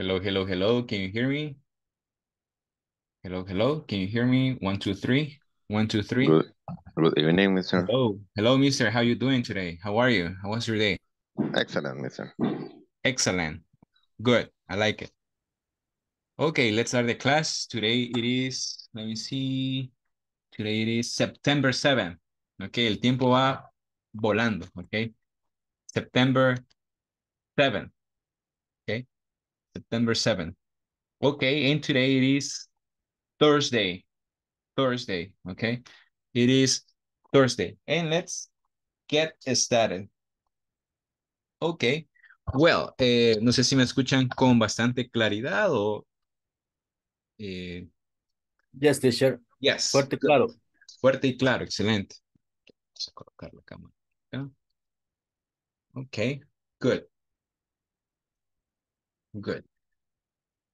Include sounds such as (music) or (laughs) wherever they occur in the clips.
Hello, hello, hello. Can you hear me? Hello, hello. Can you hear me? One, two, three. One, two, three. Good, good evening, Mr. Hello. Hello, mister. How you doing today? How are you? How was your day? Excellent, Mr. Excellent. Good. I like it. Okay, let's start the class. Today it is, let me see. Today it is September 7. Okay, el tiempo va volando. Okay. September 7. September 7. Okay, and today it is Thursday. Thursday, okay? It is Thursday. And let's get started. Okay. Well, eh, no sé si me escuchan con bastante claridad o... Eh, Yes, teacher. yes. Fuerte y claro. Fuerte y claro, excelente. Vamos a colocar la cámara. Ok, good. Good.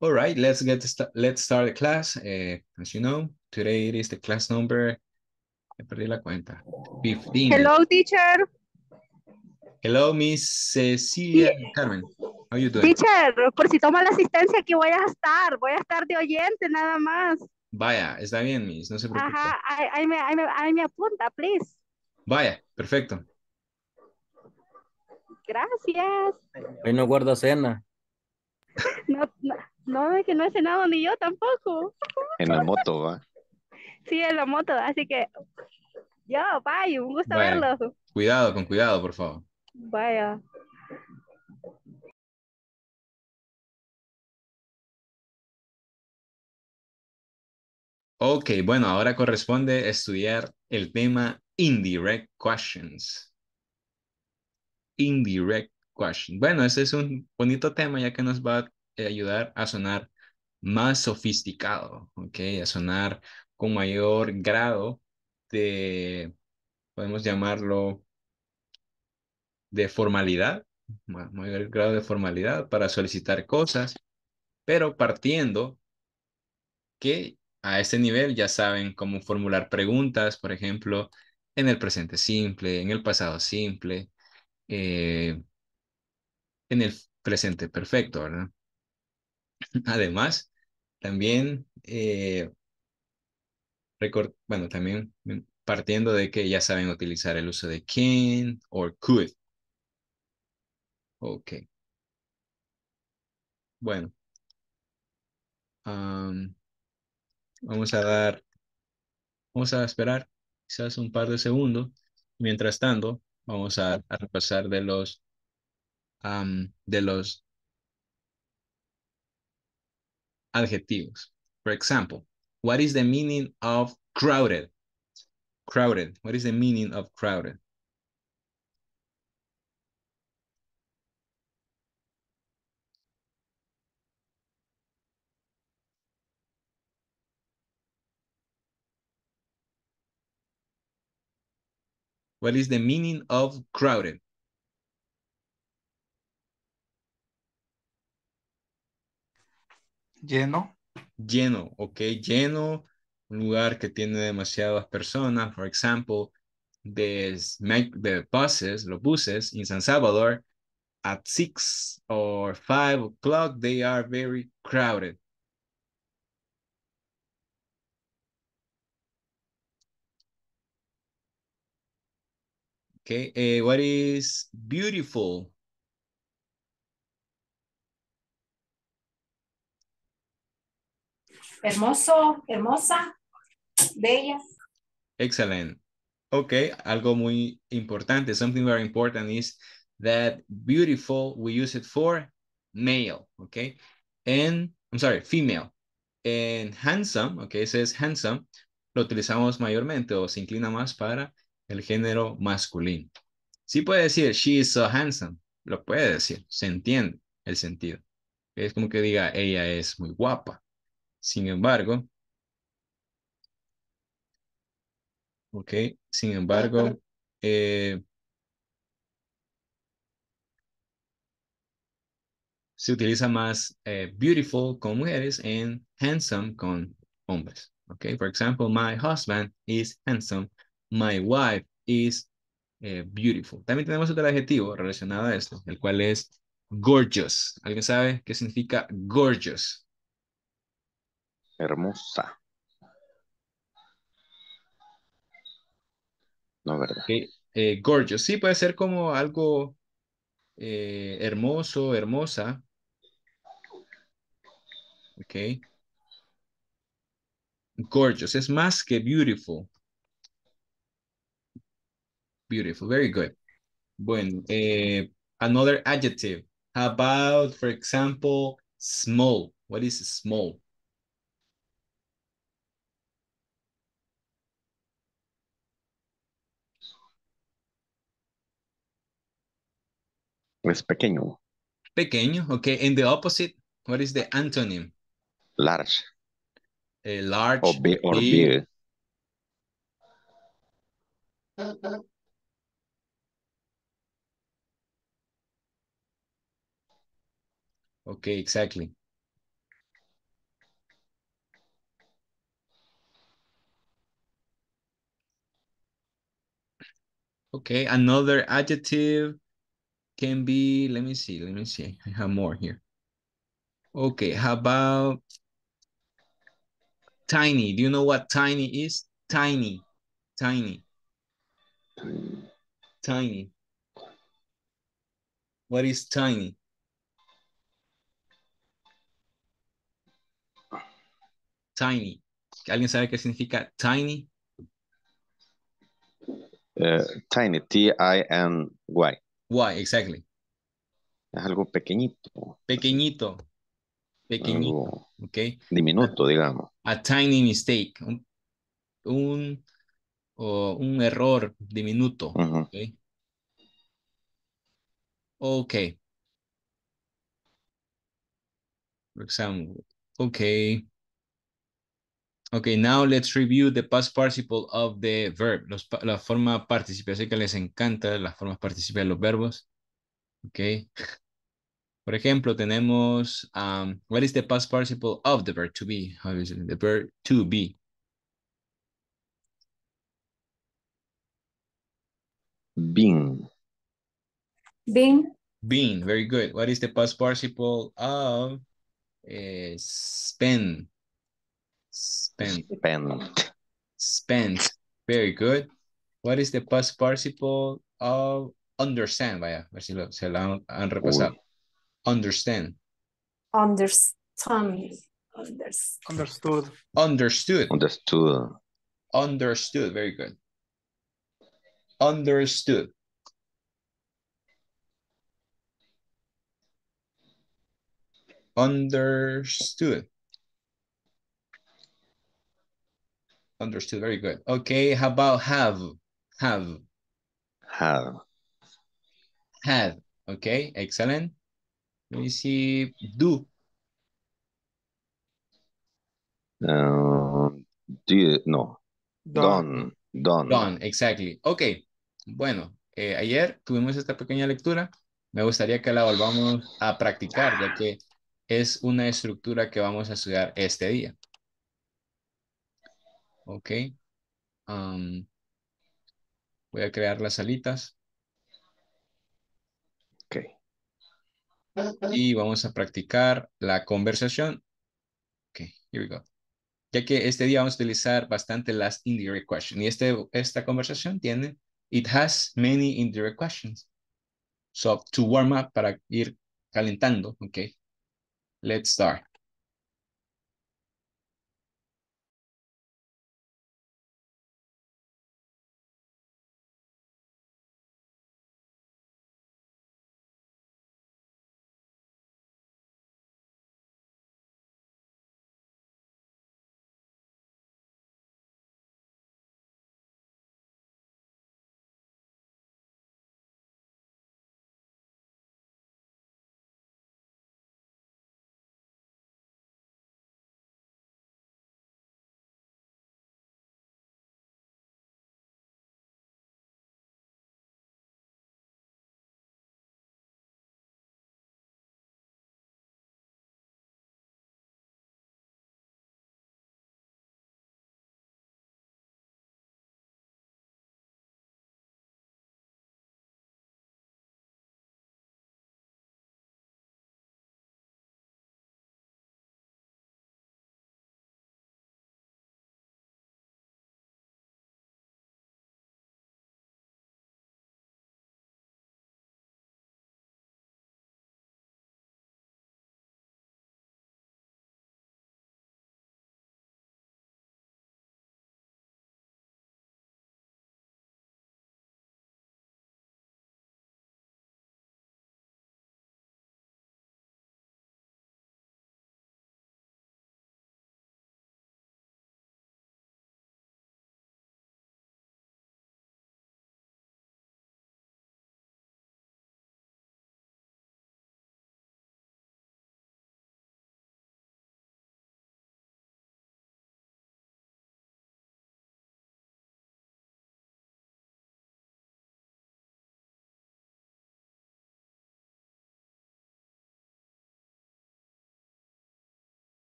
All right, let's get sta- let's start the class. Eh, as you know, today it is the class number. Me perdí la cuenta. 15. Hello, teacher. Hello, Miss Cecilia Carmen. How you doing? Teacher, por si toma la asistencia, aquí voy a estar. Voy a estar de oyente nada más. Vaya, está bien, Miss, no se preocupe. Ajá, ahí, ahí me, ahí, me, ahí me apunta, please. Vaya, perfecto. Gracias. Hoy no guarda cena. No, no, no, es que no he cenado ni yo tampoco. En la moto, va. Sí, en la moto, así que yo, bye, un gusto Vaya. verlo. Cuidado, con cuidado, por favor. Vaya. Ok, bueno, ahora corresponde estudiar el tema indirect questions. Indirect Bueno, ese es un bonito tema ya que nos va a ayudar a sonar más sofisticado, ok, a sonar con mayor grado de, podemos llamarlo, de formalidad, ma- mayor grado de formalidad para solicitar cosas, pero partiendo que a este nivel ya saben cómo formular preguntas, por ejemplo, en el presente simple, en el pasado simple, eh, en el presente perfecto, ¿verdad? (laughs) Además, también, eh, recor- bueno, también partiendo de que ya saben utilizar el uso de can or could. Ok. Bueno. Am, vamos a dar, vamos a esperar quizás un par de segundos. Mientras tanto, vamos a, a repasar de los, am, de los adjetivos. For example, what is the meaning of crowded? Crowded. What is the meaning of crowded? What is the meaning of crowded? Lleno. Lleno, ok, lleno, un lugar que tiene demasiadas personas. Example, the, sma- the buses, los buses in San Salvador, at six or five o'clock, they are very crowded. Okay, eh, what is beautiful? Hermoso, hermosa, bella. Excellent. Okay, algo muy importante, something very important is that beautiful, we use it for male, okay? And, I'm sorry, female. And handsome, okay, ese es handsome, lo utilizamos mayormente o se inclina más para el género masculino. Sí puede decir, she is so handsome, lo puede decir, se entiende el sentido. Es como que diga, ella es muy guapa. Sin embargo, Ok, sin embargo, eh, se utiliza más eh, beautiful con mujeres and handsome con hombres. Ok, for example, my husband is handsome, my wife is eh, beautiful. También tenemos otro adjetivo relacionado a esto, el cual es gorgeous. ¿Alguien sabe qué significa gorgeous? Hermosa. No, ¿verdad? Eh, gorgeous, sí puede ser como algo eh, hermoso, hermosa. Ok. Gorgeous, es más que beautiful. Beautiful, very good. Bueno, eh, another adjective. How about, for example, small? What is small? Es pequeño. Pequeño, okay. And the opposite, what is the antonym? Large. A large. Or, or big. Okay, exactly. Okay, another adjective can be, let me see, let me see. I have more here. Okay, how about tiny? Do you know what tiny is? Tiny, tiny, tiny. What is tiny? Tiny. ¿Alguien sabe qué significa tiny? Eh, tiny, T-I-N-Y. Why, exactly. Es algo pequeñito. Pequeñito. Pequeñito, Algo ok. diminuto, digamos. A tiny mistake. Un, un, o un error diminuto. Ujú. Ok. Ok. For example, okay. Okay, now let's review the past participle of the verb. Los la forma participe. Sé que les encanta las formas participe de los verbos. Okay. Por ejemplo, tenemos, um, what is the past participle of the verb to be? Obviously. The verb to be. Been. Been, Been, very good. What is the past participle of eh, spend? Spend. Spent. Spent. Very good. What is the past participle of understand? Vaya, a ver si lo, se lo han, han repasado. Uy. Understand. understand, Understood. Understood. Understood. Understood. Very good. Understood. Understood. Understood. Very good. Okay. How about have? Have. Have. Had. Okay. Excellent. Let me see. Do. Um, do, no. Done. Done. Done. Exactly. Ok, bueno, eh, ayer tuvimos esta pequeña lectura. Me gustaría que la volvamos a practicar, ya que es una estructura que vamos a estudiar este día. Ok. um, voy a crear las salitas Ok. y vamos a practicar la conversación. Ok, here we go. Ya que este día vamos a utilizar bastante las indirect questions. Y este, esta conversación tiene, it has many indirect questions. So, to warm up, para ir calentando, ok. Let's start.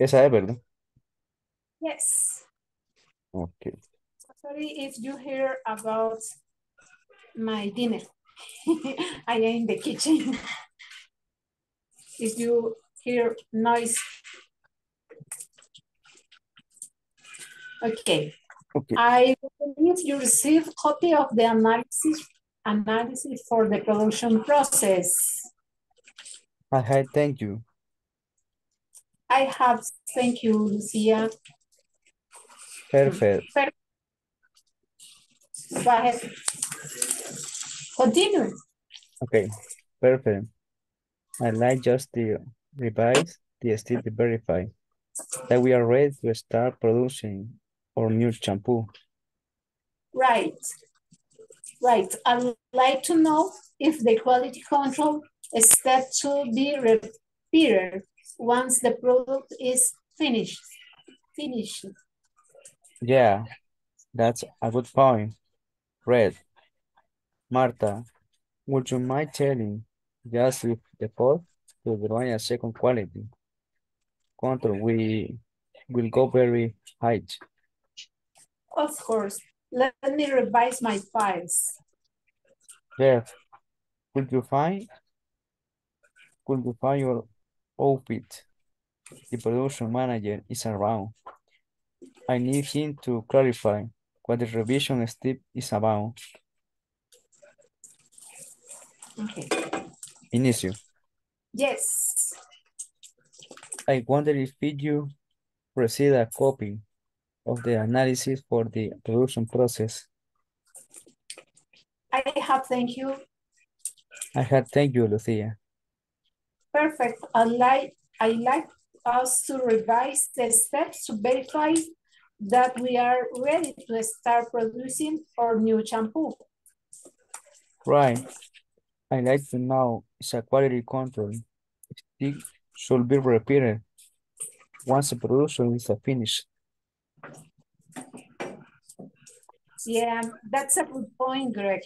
Esa es, ¿verdad? Yes. Ok. Sorry if you hear about my dinner. (laughs) I am in the kitchen. If you hear noise. Okay, Ok. I believe you received copy of the analysis analysis for the production process. I had thank you. I have, thank you, Lucia. Perfect. Go ahead. Continue. Okay. Perfect. I like just the revise, the still to verify that we are ready to start producing our new shampoo. Right. Right. I'd like to know if the quality control step to be repeated once the product is finished. Finished. Yeah, that's a good point. Red. Marta, would you mind telling just if the code to drawing a second quality control we will go very high. Of course. Let me revise my files. Jeff, could you find could you find your outfit? The production manager is around. I need him to clarify what the revision step is about. Okay. Inicio. Yes. I wonder if you receive a copy of the analysis for the production process. I have, thank you. I have thank you, Lucia. Perfect. I like, I like us to revise the steps to verify that we are ready to start producing our new shampoo. Right. I like to know it's a quality control. It should be repeated once the production is finished. Yeah, that's a good point, Greg.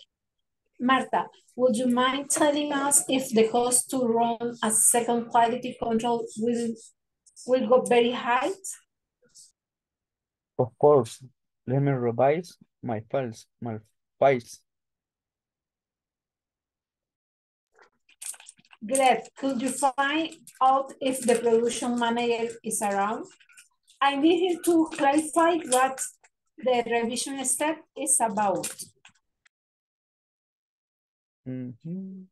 Marta, would you mind telling us if the cost to run a second quality control will, will go very high? Of course, let me revise my files, my files. Greg, could you find out if the production manager is around? I need him to clarify what the revision step is about. Mhm.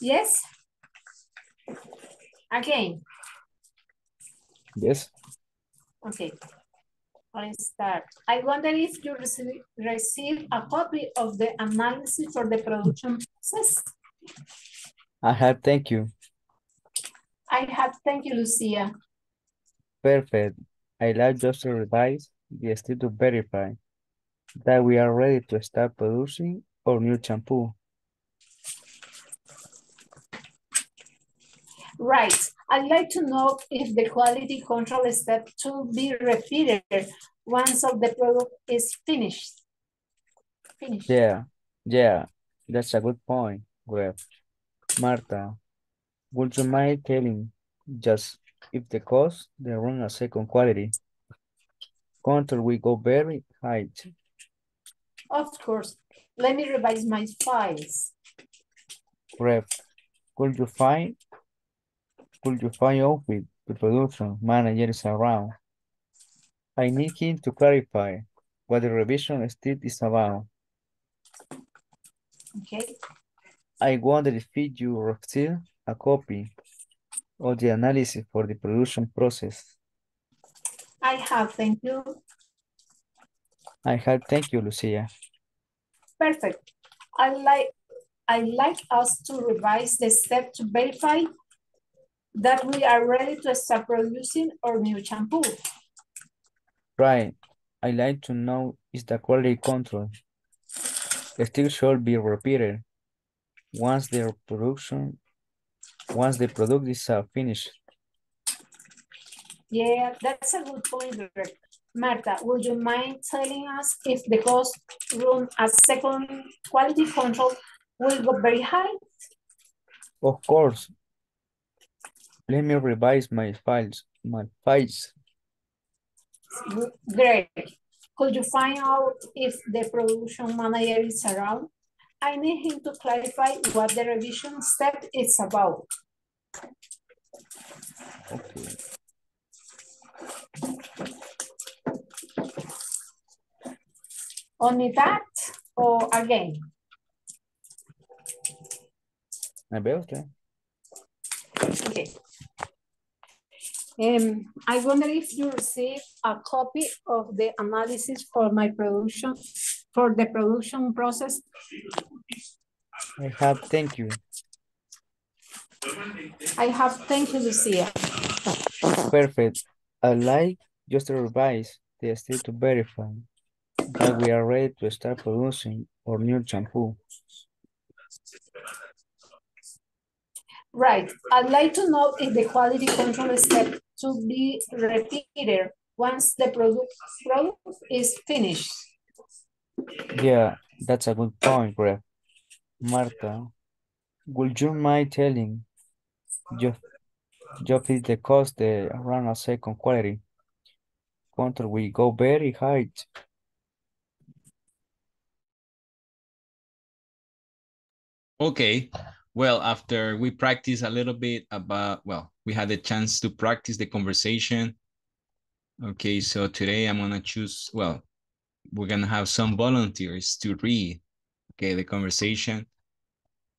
Yes? Again, Yes, okay. Let's start. I wonder if you receive, receive a copy of the analysis for the production process. I have thank you. I have, thank you, Lucia. Perfect. I like just to revise the step to verify that we are ready to start producing our new shampoo. Right. I'd like to know if the quality control step to be repeated once of the product is finished. Finished. Yeah, yeah, that's a good point, Greg. Marta, would you mind telling just if the cost the run a second quality control will go very high? Of course. Let me revise my files. Greg, could you find could you find out with the production manager is around? I need him to clarify what the revision step is about. Okay. I wonder if you receive a copy of the analysis for the production process. I have, thank you. I have thank you, Lucia. Perfect. I like I like us to revise the step to verify that we are ready to start producing our new shampoo. Right. I like to know is the quality control. The still should be repeated once their production, once the product is uh, finished. Yeah, that's a good point, Marta, would you mind telling us if the cost room a second quality control will go very high? Of course. Let me revise my files, my files. Great. Could you find out if the production manager is around? I need him to clarify what the revision step is about. Okay. Only that or again? ¿Me ve usted? Okay. Um, I wonder if you received a copy of the analysis for my production, for the production process. I have, thank you. I have, thank you, Lucia. Perfect. I'd like just to revise the state to verify that we are ready to start producing our new shampoo. Right. I'd like to know if the quality control step to be repeated once the product, product is finished. Yeah, that's a good point, Greg. Marta, would you mind telling just, just the cost the run a second quality control will go very high. Okay. Well, after we practice a little bit about, well, we had a chance to practice the conversation. Okay, so today I'm gonna choose, well, we're gonna have some volunteers to read, okay, the conversation.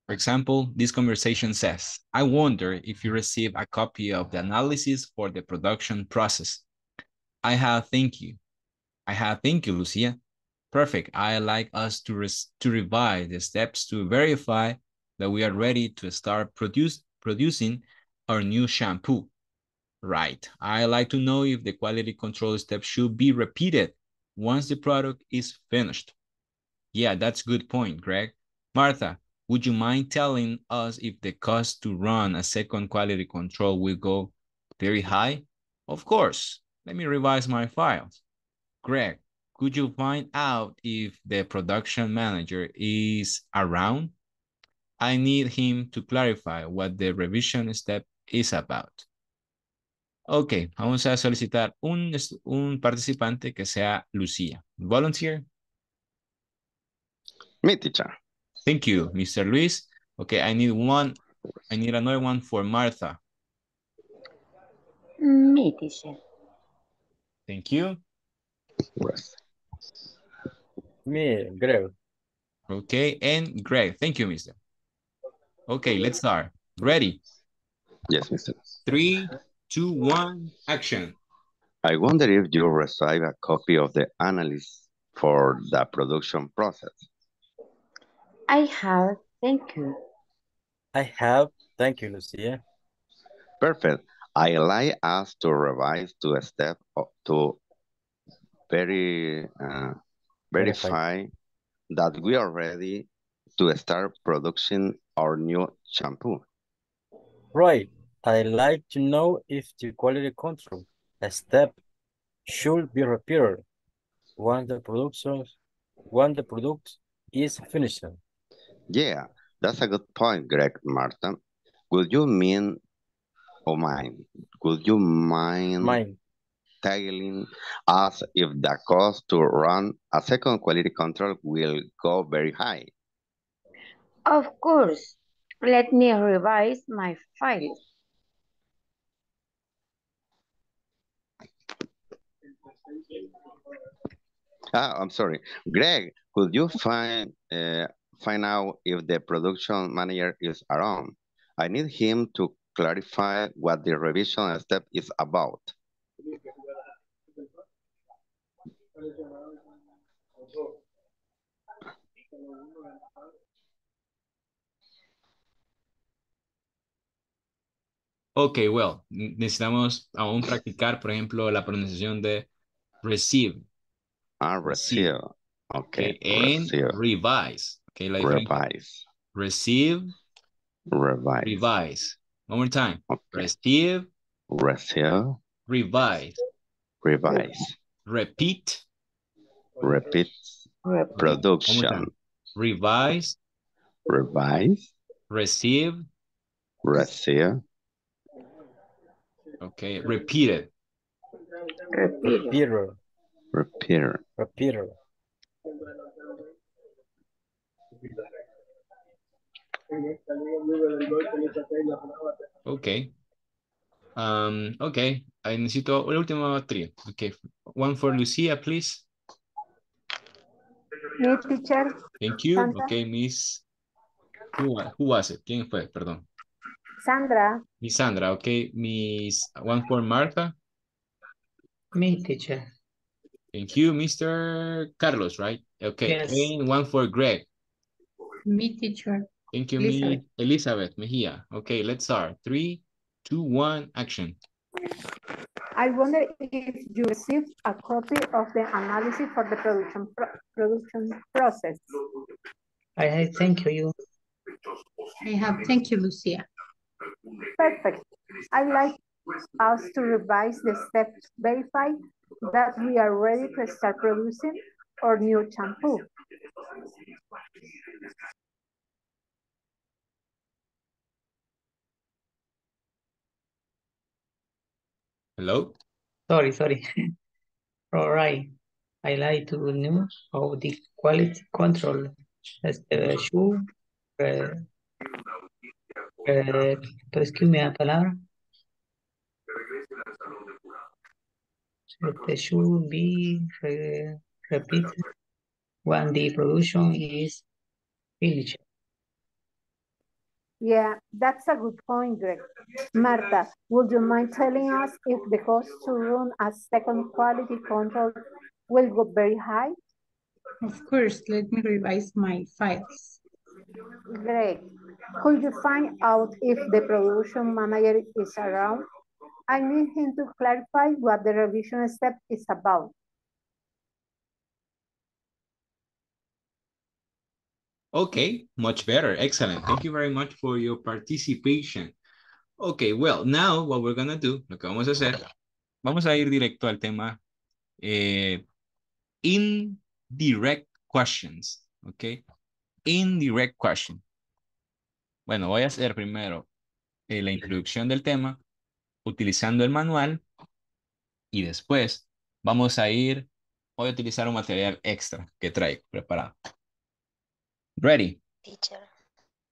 For example, this conversation says, I wonder if you receive a copy of the analysis for the production process. I have, thank you. I have, thank you, Lucia. Perfect. I like us to, to revise the steps to verify that we are ready to start produce producing our new shampoo. Right. I like to know if the quality control steps should be repeated once the product is finished. Yeah, that's good point, Greg. Martha, would you mind telling us if the cost to run a second quality control will go very high? Of course. Let me revise my files. Greg, could you find out if the production manager is around? I need him to clarify what the revision step is about. Ok, vamos a solicitar un, un participante que sea Lucía. Volunteer. Me, teacher. Thank you, Mr. Luis. Okay, I need one. I need another one for Martha. Me, teacher. Thank you. Me, Greg. Okay, and Greg. Thank you, Mr. Okay, let's start. Ready? Yes, Mr. Three, two, one, action. I wonder if you receive a copy of the analysis for the production process. I have, thank you. I have, thank you, Lucia. Perfect. I like us to revise to a step to very uh, verify that we are ready to start producing our new shampoo. Right. I'd like to know if the quality control step should be repeated once the production, when the product is finished. Yeah, that's a good point, Greg Martin. Would you mean oh, or mind? Would you mind Mine. telling us if the cost to run a second quality control will go very high? Of course. Let me revise my files. Ah, I'm sorry. Greg, could you find uh, find out if the production manager is around? I need him to clarify what the revision step is about. Ok, well, necesitamos aún practicar, por ejemplo, la pronunciación de receive. Ah, Receive. receive. Okay, Okay, and receive, revise. Okay, like revise, Receive, revise, revise. One more time. Okay. Receive, receive, revise, revise, repeat, repeat, production, revise, revise, receive, receive, okay. Repeat. it. repeat, Repeater. Okay. Um, okay. I necesito la última trío. Okay. One for Lucia, please. Mi teacher, Thank you. Sandra. Okay, Miss. Who, who was it? ¿Quién fue? Perdón. Sandra, Miss Sandra. Okay. Miss. One for Martha. Me, teacher. Thank you, Mr. Carlos, right? Okay. Yes. And one for Greg. Me, teacher. Thank you, Miss Elizabeth. Elizabeth Mejia. Okay, let's start. Three, two, one, action. I wonder if you received a copy of the analysis for the production pro- production process. I, I thank you. I have, thank you, Lucia. Perfect. I'd like us to revise the steps to verify that we are ready to start producing our new shampoo. Hello? Sorry, sorry. (laughs) All right. I like to know how the quality control as the shoe. Eh, eh, rescue la palabra. The should be re, repeated when the production is finished. Yeah, that's a good point, Greg. Marta, would you mind telling us if the cost to run a second quality control will go very high? Of course, let me revise my files. Greg, could you find out if the production manager is around? I need him to clarify what the revision step is about. Okay, much better. Excellent. Thank you very much for your participation. Okay, well, now what we're gonna do, lo que vamos a hacer, vamos a ir directo al tema eh, indirect questions, okay? Indirect question. Bueno, voy a hacer primero eh, la introducción del tema utilizando el manual y después vamos a ir, voy a utilizar un material extra que traigo preparado. Ready? Teacher.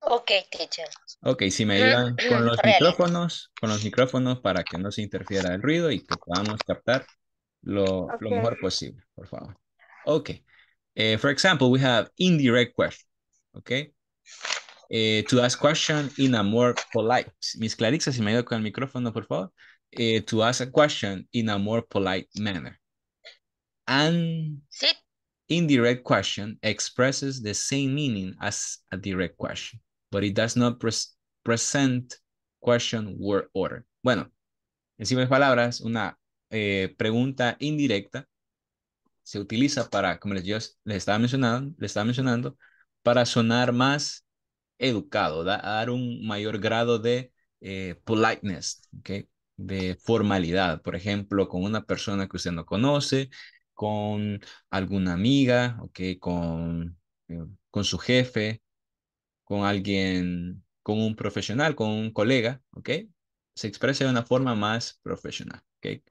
Okay, teacher. Ok, si me ayudan con los Ready. micrófonos, con los micrófonos para que no se interfiera el ruido y que podamos captar lo, lo Ok. mejor posible, por favor. Ok. Eh, for example, we have indirect question. Ok. Eh, to ask question in a more polite. Miss Clarixa, si me ayuda con el micrófono, por favor. Eh, to ask a question in a more polite manner. And Sí, indirect question expresses the same meaning as a direct question, but it does not pres- present question word order. Bueno, en simples palabras, una eh, pregunta indirecta se utiliza para, como les, yo les estaba mencionando, les estaba mencionando, para sonar más educado, da- dar un mayor grado de eh, politeness, ¿ok? de formalidad. Por ejemplo, con una persona que usted no conoce, con alguna amiga, ¿ok? con, eh, con su jefe, con alguien, con un profesional, con un colega, ¿ok? Se expresa de una forma más profesional, ¿ok?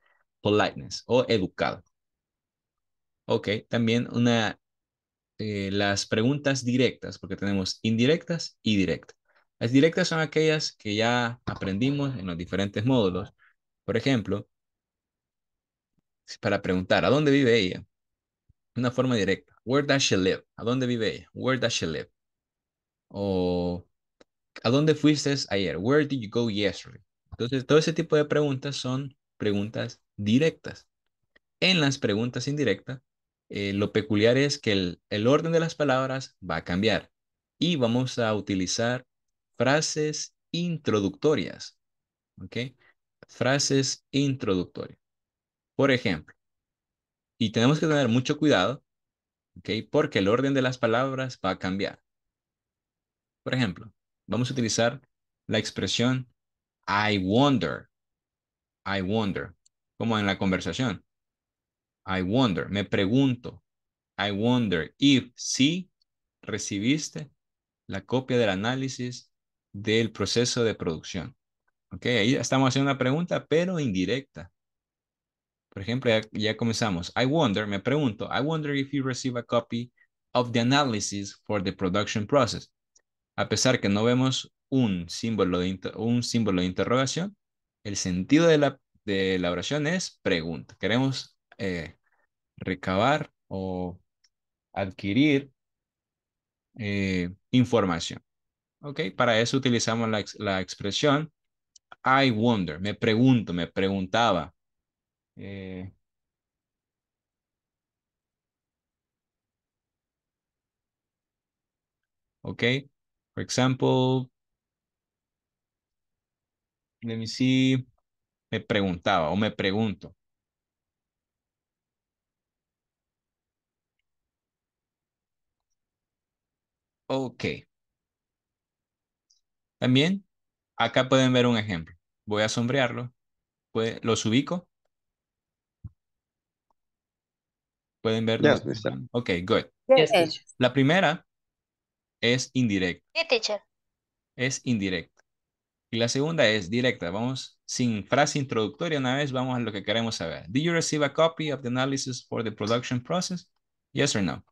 Politeness o educado. Ok, también una, eh, las preguntas directas, porque tenemos indirectas y directas. Las directas son aquellas que ya aprendimos en los diferentes módulos. Por ejemplo, para preguntar, ¿a dónde vive ella? Una forma directa. Where does she live? ¿A dónde vive ella? Where does she live? O ¿a dónde fuiste ayer? Where did you go yesterday? Entonces, todo ese tipo de preguntas son preguntas directas. En las preguntas indirectas, eh, lo peculiar es que el, el orden de las palabras va a cambiar y vamos a utilizar frases introductorias. ¿Ok? Frases introductorias. Por ejemplo, y tenemos que tener mucho cuidado, ¿ok? Porque el orden de las palabras va a cambiar. Por ejemplo, vamos a utilizar la expresión I wonder. I wonder. como en la conversación. I wonder, me pregunto. I wonder if si recibiste la copia del análisis del proceso de producción. Ok, ahí estamos haciendo una pregunta, pero indirecta. Por ejemplo, ya, ya, comenzamos. I wonder, me pregunto, I wonder if you receive a copy of the analysis for the production process. A pesar que no vemos un símbolo de, un símbolo de interrogación, el sentido de la, de la oración es pregunta. Queremos eh, recabar o adquirir eh, información. ¿Ok? Para eso utilizamos la, la, expresión I wonder, me pregunto, me preguntaba. Eh, ok, for example, let me see, me preguntaba o me pregunto. Ok. También, acá pueden ver un ejemplo. Voy a sombrearlo. Pues, ¿Los ubico? ¿Pueden ver? Yes. Ok, good. Yes. La primera es indirecta. Sí, teacher. Es indirecta. Y la segunda es directa. Vamos sin frase introductoria una vez, vamos a lo que queremos saber. Did you receive a copy of the analysis for the production process? Yes or no?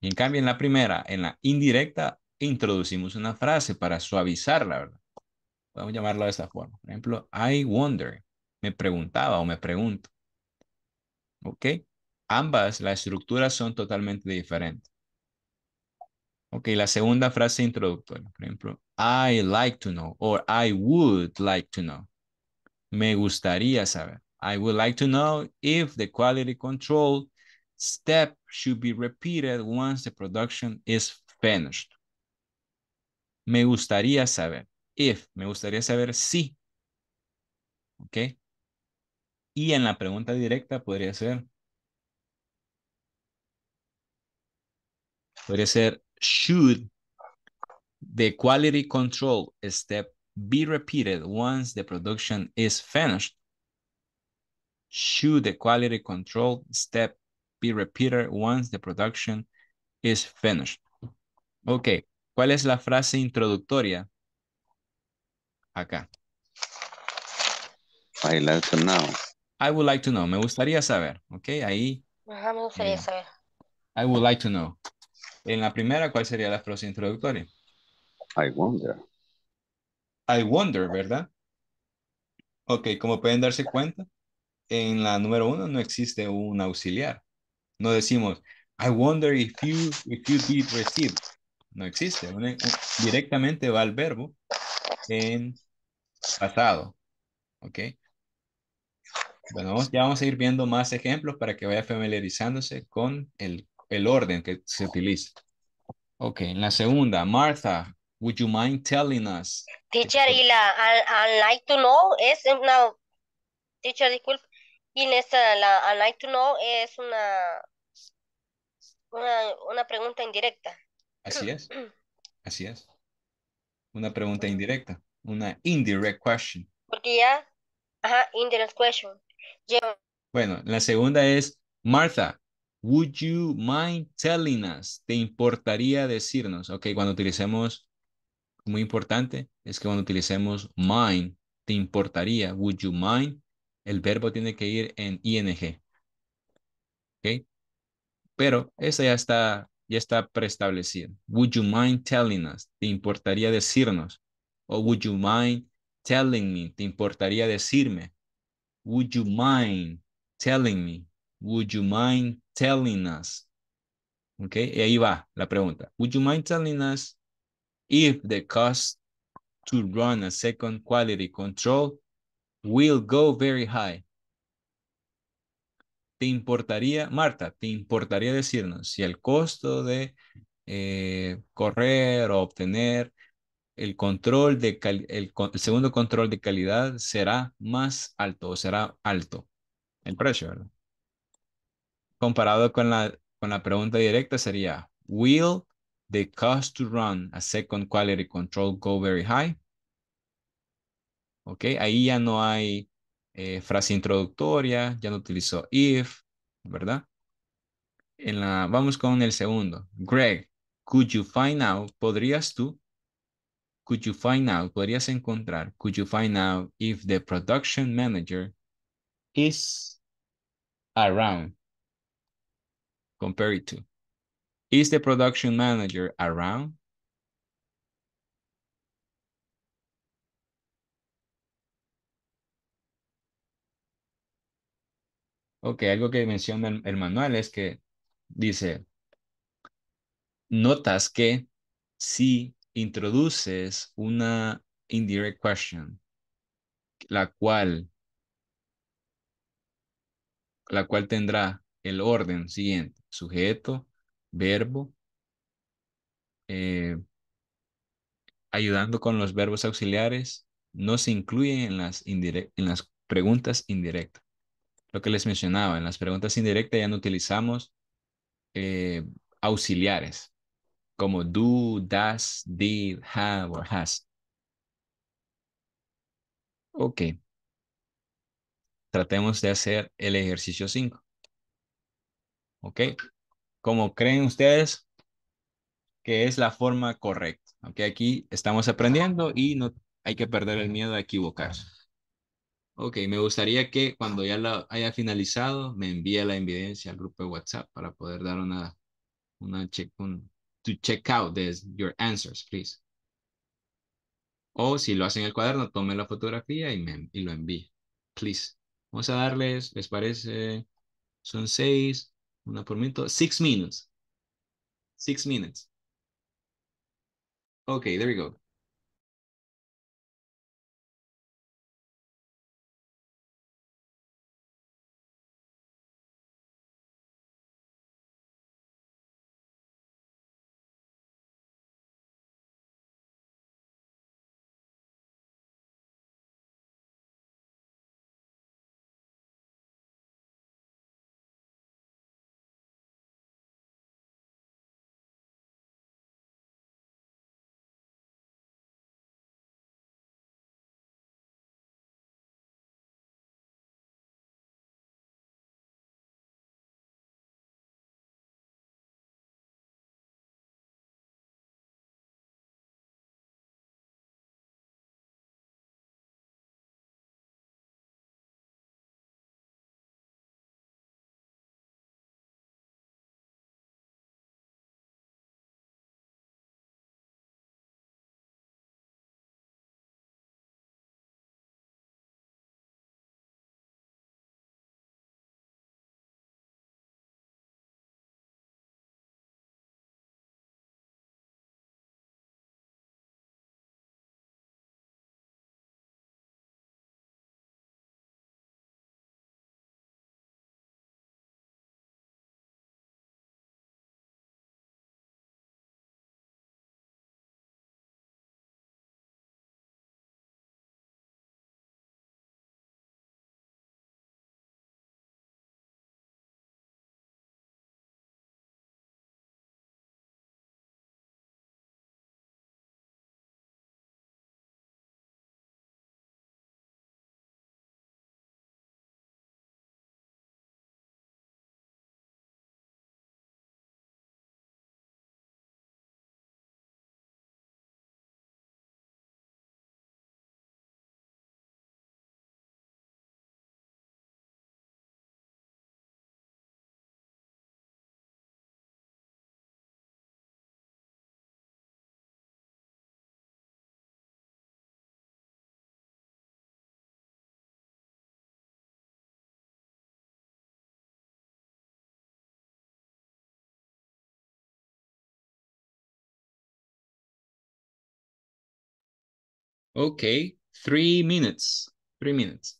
En cambio, en la primera, en la indirecta, introducimos una frase para suavizarla, ¿verdad? Podemos llamarlo de esta forma. Por ejemplo, I wonder. Me preguntaba o me pregunto. ¿Ok? Ambas, las estructuras son totalmente diferentes. Ok, la segunda frase introductoria. Por ejemplo, I like to know or I would like to know. Me gustaría saber. I would like to know if the quality control step should be repeated once the production is finished. Me gustaría saber. If, me gustaría saber si. ¿Ok? Y en la pregunta directa podría ser. Podría ser, should the quality control step be repeated once the production is finished? Should the quality control step be repeated once the production is finished. Ok, ¿cuál es la frase introductoria? Acá. I like to know. I would like to know. Me gustaría saber. Ok, ahí. Ajá, me gustaría eh, saber. I would like to know. En la primera, ¿cuál sería la frase introductoria? I wonder. I wonder, ¿verdad? Ok, como pueden darse cuenta, en la número uno no existe un auxiliar. No decimos, I wonder if you, if you did receive. No existe. Directamente va al verbo en pasado. ¿Ok? Bueno, ya vamos a ir viendo más ejemplos para que vaya familiarizándose con el, el orden que se utiliza. Ok, en la segunda, Martha, would you mind telling us? Teacher, y la I like to know es una, teacher, disculpe, y en esta, la I like to know es una, una, una pregunta indirecta. Así es, (clears throat) así es. Una pregunta indirecta, una indirect question. Porque ya, ajá, indirect question. Lleva, Bueno, la segunda es, Martha, would you mind telling us? ¿Te importaría decirnos? Ok, cuando utilicemos, muy importante, es que cuando utilicemos mind, ¿te importaría? Would you mind? El verbo tiene que ir en ing. Ok, pero esa ya está, ya está preestablecido. Would you mind telling us? ¿Te importaría decirnos? O would you mind telling me? ¿Te importaría decirme? Would you mind telling me? Would you mind telling us? Ok, y ahí va la pregunta. Would you mind telling us if the cost to run a second quality control will go very high? ¿Te importaría, Marta, te importaría decirnos si el costo de eh, correr o obtener el control de el segundo control de calidad será más alto o será alto? El precio, ¿verdad? Comparado con la, con la pregunta directa sería, will the cost to run a second quality control go very high? Ok, ahí ya no hay eh, frase introductoria, ya no utilizó if, ¿verdad? En la, vamos con el segundo. Greg, could you find out, podrías tú, could you find out, podrías encontrar, could you find out if the production manager is around? Compare it to. Is the production manager around? Ok, algo que menciona el, manual es que dice, notas que si introduces una indirect question, la cual, la cual tendrá el orden siguiente, sujeto, verbo, eh, ayudando con los verbos auxiliares, no se incluyen en las, en las preguntas indirectas. Lo que les mencionaba, en las preguntas indirectas ya no utilizamos eh, auxiliares como do, does, did, have or has. Ok. Tratemos de hacer el ejercicio 5. Ok. Como creen ustedes que es la forma correcta. Ok, aquí estamos aprendiendo y no hay que perder el miedo a equivocarse. Ok, me gustaría que cuando ya lo haya finalizado, me envíe la evidencia al grupo de WhatsApp para poder dar una, una check, un, to check out this, your answers, please. O si lo hacen en el cuaderno, tome la fotografía y, me, y lo envíe, please. Vamos a darles, ¿les parece? Son seis, una por minuto, six minutes. Six minutes. Okay, there we go. Okay, three minutes. Three minutes.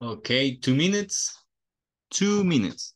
Okay, two minutes. Two minutes.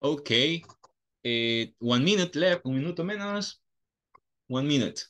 Okay. Eh, one minute left, un minuto menos. One minute.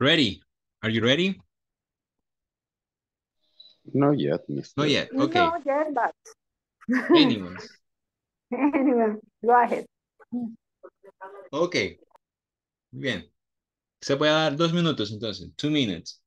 Ready? Are you ready? Not yet, Mr. Not yet. Okay. No, yet, but Anyone. anyway, go ahead. Ok. Bien. Se puede dar dos minutos entonces. Two minutes.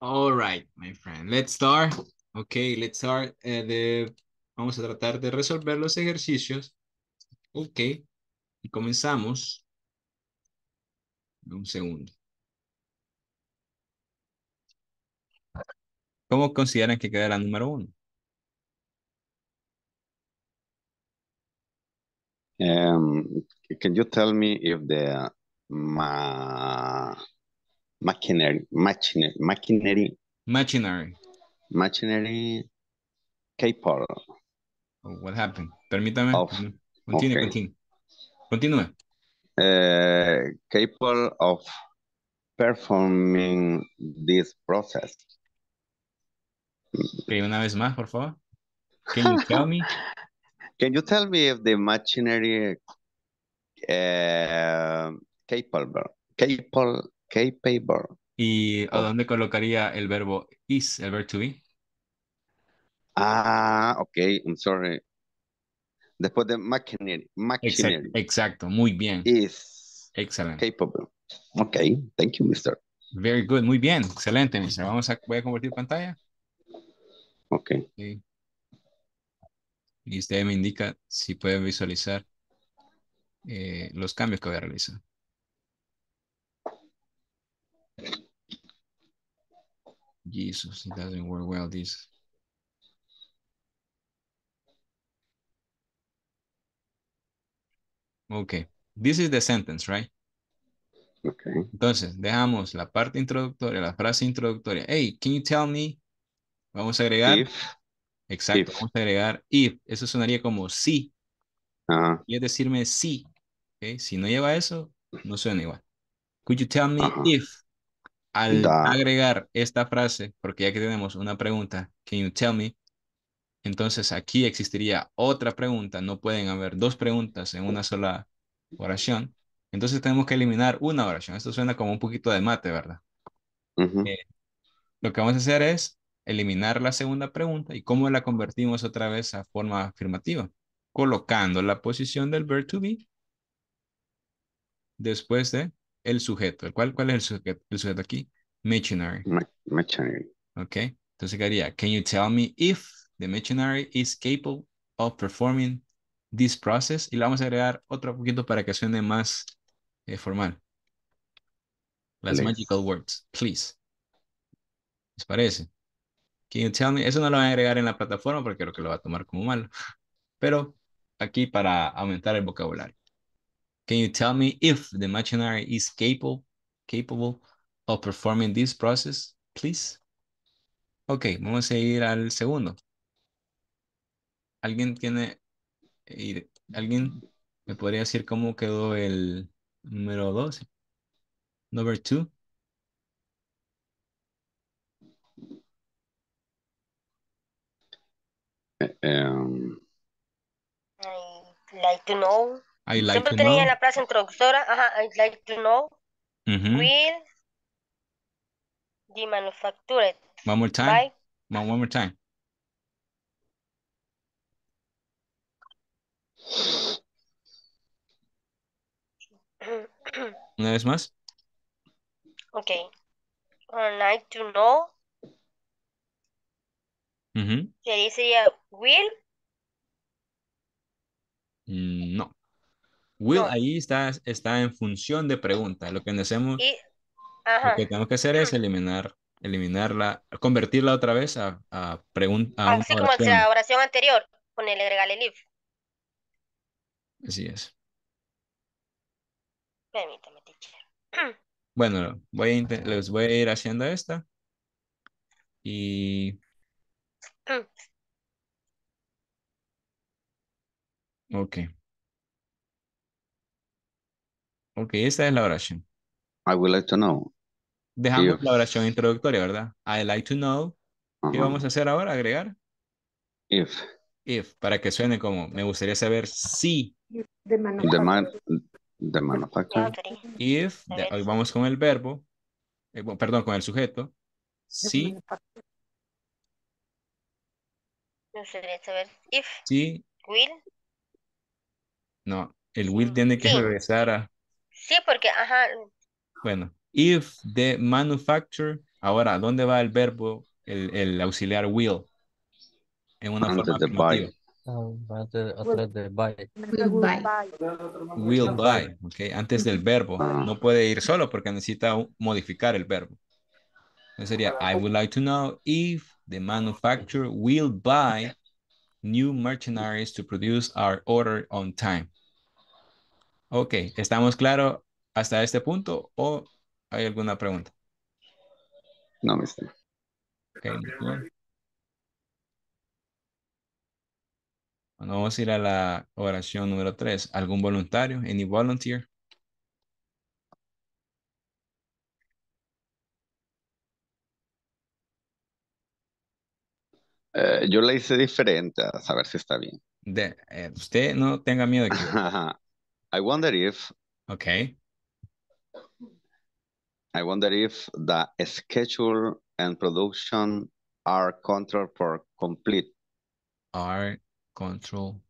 All right, my friend. Let's start. Okay, let's start. eh, the- Vamos a tratar de resolver los ejercicios. Ok. Y comenzamos. Un segundo. ¿Cómo consideran que queda la número uno? Um, can you tell me if the machinery machinery machinery Machinery. machinery capable Oh, what happened? Permítame. Of- Continue, okay. continue. Continúe. uh, capable of performing this process? Ok, una vez más, por favor. Can you tell me? (laughs) Can you tell me if the machinery uh, capable capable capable? ¿Y a dónde colocaría el verbo is, el verbo to be? Ah, okay, I'm sorry. Después de machinery, machinery Exacto, exacto, muy bien. is Excelente. capable. Okay, thank you, mister. Very good, muy bien. Excelente, mister. Vamos a, voy a convertir pantalla. Okay. Ok. Y usted me indica si puede visualizar eh, los cambios que voy a realizar. Jesus, it doesn't work well this. Okay, this is the sentence, right? Okay. Entonces, dejamos la parte introductoria, la frase introductoria. Hey, can you tell me? Vamos a agregar. If, Exacto, if. vamos a agregar if. Eso sonaría como sí. ah, Y es decirme sí. ¿ok? Si no lleva eso, no suena igual. Could you tell me if? Al Da. agregar esta frase, porque ya que tenemos una pregunta, can you tell me? Entonces aquí existiría otra pregunta. No pueden haber dos preguntas en una sola oración. Entonces tenemos que eliminar una oración. Esto suena como un poquito de mate, ¿verdad? Eh, Lo que vamos a hacer es eliminar la segunda pregunta y cómo la convertimos otra vez a forma afirmativa. Colocando la posición del verb to be después de el sujeto. ¿El cual, ¿Cuál es el sujeto, el sujeto aquí? Missionary. machinery. ¿Ok? Entonces quedaría, can you tell me if the missionary is capable of performing this process? Y le vamos a agregar otro poquito para que suene más eh, formal. Las Please. magical words, please. ¿Les parece? Can you tell me? Eso no lo van a agregar en la plataforma porque creo que lo va a tomar como malo. Pero aquí para aumentar el vocabulario. Can you tell me if the machinery is capable, capable of performing this process, please? Ok, vamos a ir al segundo. ¿Alguien tiene, eh, alguien me podría decir cómo quedó el número dos? Number two. Um, I like to know. I like Siempre to tenía know. la frase introductora. Ajá, I'd like to know. Will the manufactured One more time. by One, one more time. (clears throat) Una vez más. okay. I'd like to know. Ujú. Que sería will. Mm, No. Will No. ahí está, está en función de pregunta. Lo que hacemos, Y, lo que tenemos que hacer es eliminar, eliminarla, convertirla otra vez a, a pregunta, a una Así como la oración anterior. Con el agregarle el if. Así es. Permítame, teacher. (clears throat) Bueno, voy a les voy a ir haciendo esta. Y... Ok. Ok, esta es la oración. I would like to know. Dejamos If. la oración introductoria, ¿verdad? I like to know. ¿Qué Ajá. vamos a hacer ahora? Agregar If if, para que suene como, me gustaría saber si, De the manufacturing. man the manufacturer if, de- hoy vamos con el verbo, eh, bu- perdón, con el sujeto, si, Me gustaría saber if si, will. no, el will tiene que Sí. regresar a, Sí, porque, ajá. bueno, if the manufacturer, Ahora, ¿dónde va el verbo, el, el auxiliar will? En una Antes forma de buy. afirmativa. Ah, atrás de buy. Goodbye. Will buy, ok, antes del verbo. Ah. No puede ir solo porque necesita modificar el verbo. Entonces sería, I would like to know if the manufacturer will buy new merchandise to produce our order on time. Ok, ¿estamos claros hasta este punto o hay alguna pregunta? No, mister. Ok, muy bien. Bueno, vamos a ir a la oración número 3. ¿Algún voluntario? Any volunteer? Eh, yo la hice diferente, a saber si está bien. De, eh, usted no tenga miedo de que... (laughs) I wonder if, Ok. I wonder if the schedule and production are controlled for complete. R control.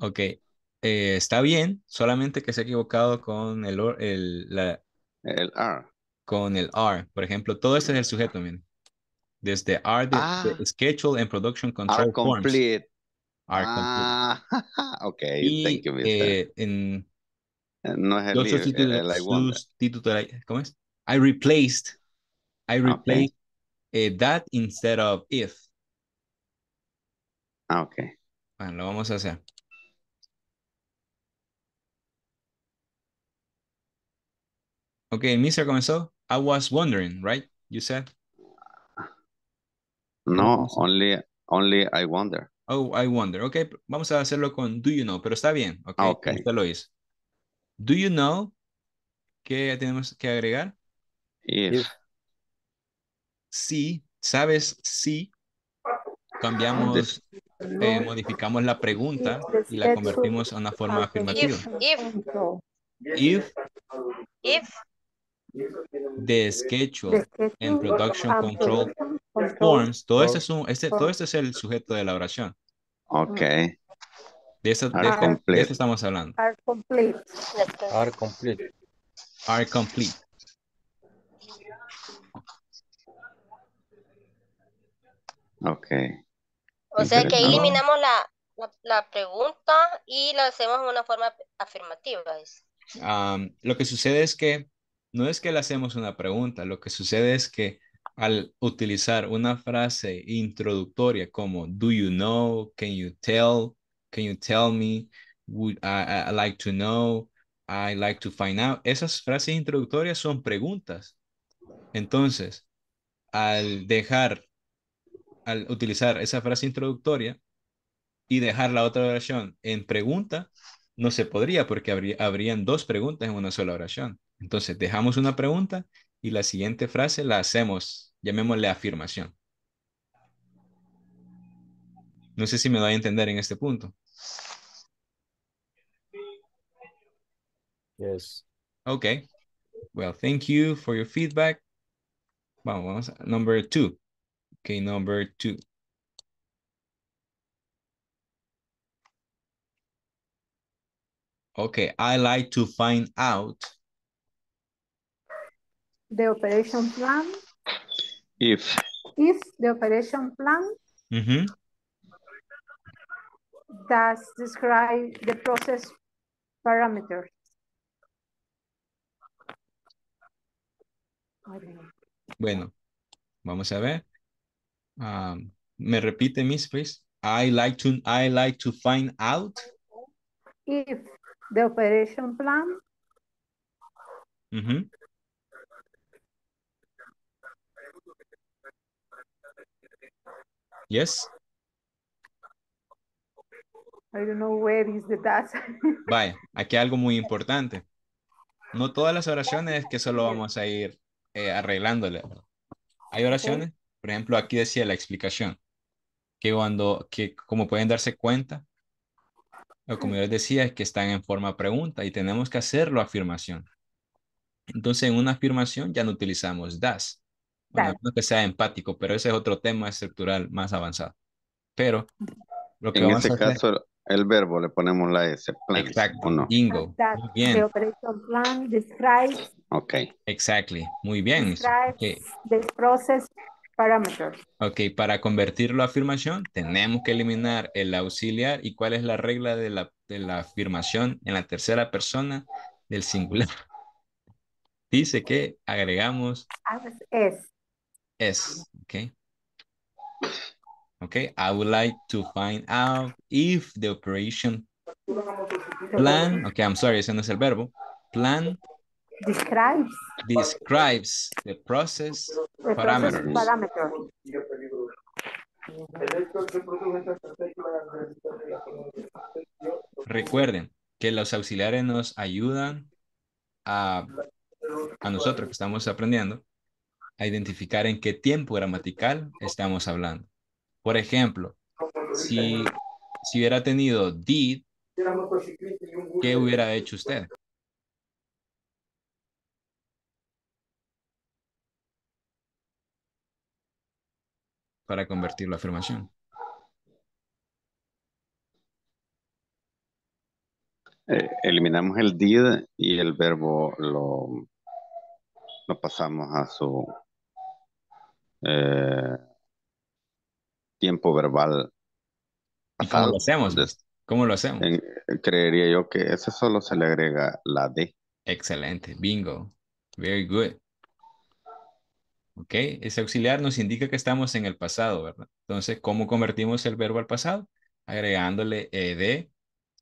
Ok. eh, está bien, solamente que se ha equivocado con el, el, la, El R. con el R. Por ejemplo, todo este es el sujeto, miren. Desde R de, de Ah. Schedule and Production Are Control Forms. Are complete. Ah, (laughs) ok, Y thank you, eh, en Eh, no es el, yo líder, sustitu- el, el I wonder. ¿cómo es? I replaced, I Ok. replaced eh, that instead of if. Ah, ok. Bueno, lo vamos a hacer. Ok, mister comenzó. I was wondering, right? You said. No, only, only I wonder. Oh, I wonder. Ok, vamos a hacerlo con do you know, pero está bien. Ok, Ah, ok. usted lo hizo. Do you know qué tenemos que agregar? If. Sí, ¿sabes? Sí. Cambiamos, eh, modificamos la pregunta y la convertimos a una forma afirmativa. If, if, If if, the schedule The and production and control production control forms, todo este es un, este, todo este es el sujeto de la oración. ok. De eso, de, de esto estamos hablando. are complete. Are complete. Are complete. Ok. O sea que eliminamos la, la, la pregunta y la hacemos en una forma afirmativa. Am, lo que sucede es que no es que le hacemos una pregunta, lo que sucede es que al utilizar una frase introductoria como do you know, can you tell, can you tell me, would I, like to know, I like to find out, esas frases introductorias son preguntas. Entonces, al dejar, al utilizar esa frase introductoria y dejar la otra oración en pregunta, no se podría porque habría, habrían dos preguntas en una sola oración. Entonces, dejamos una pregunta y la siguiente frase la hacemos, llamémosle afirmación. No sé si me doy a entender en este punto. Yes. Okay. Well, thank you for your feedback. Vamos, vamos a number two. Okay, number two. Okay, I like to find out. The operation plan, If, if the operation plan Mhm. does describe the process parameters. Bueno, vamos a ver. Um, me repite, Miss, please. I like to I like to find out. If the operation plan Mhm. Yes. I don't know where is the that. (laughs) Vaya, aquí algo muy importante. No todas las oraciones que solo vamos a ir eh, arreglándole. Hay oraciones, por ejemplo, aquí decía la explicación, que cuando, que como pueden darse cuenta, o como yo les decía, es que están en forma pregunta y tenemos que hacerlo afirmación. Entonces, en una afirmación ya no utilizamos das. Bueno, no que sea empático, pero ese es otro tema estructural más avanzado. Pero lo que en vamos a ese hacer... caso, el, el verbo le ponemos la S, plan, Exacto, ¿o no? bingo. that Muy the bien. operation plan describes Okay. Exactly. Muy bien. Describes Okay. the process parameters. Ok, para convertirlo a afirmación, tenemos que eliminar el auxiliar. ¿Y cuál es la regla de la, de la afirmación en la tercera persona del singular? (laughs) Dice que agregamos Es. Es, ok. Ok, I would like to find out if the operation plan, ok, I'm sorry, ese no es el verbo, plan Describes describes the process the parameters. parameters. Recuerden que los auxiliares nos ayudan a, a nosotros que estamos aprendiendo a identificar en qué tiempo gramatical estamos hablando. Por ejemplo, si, si hubiera tenido did, ¿qué hubiera hecho usted? Para convertirlo a afirmación. Eh, eliminamos el did y el verbo lo, lo pasamos a su eh, tiempo verbal. ¿Y cómo lo hacemos? Des- ¿Cómo lo hacemos? en- creería yo que ese solo se le agrega la D. Excelente, bingo. Very good. Ok, ese auxiliar nos indica que estamos en el pasado, ¿verdad? Entonces, ¿cómo convertimos el verbo al pasado? Agregándole ed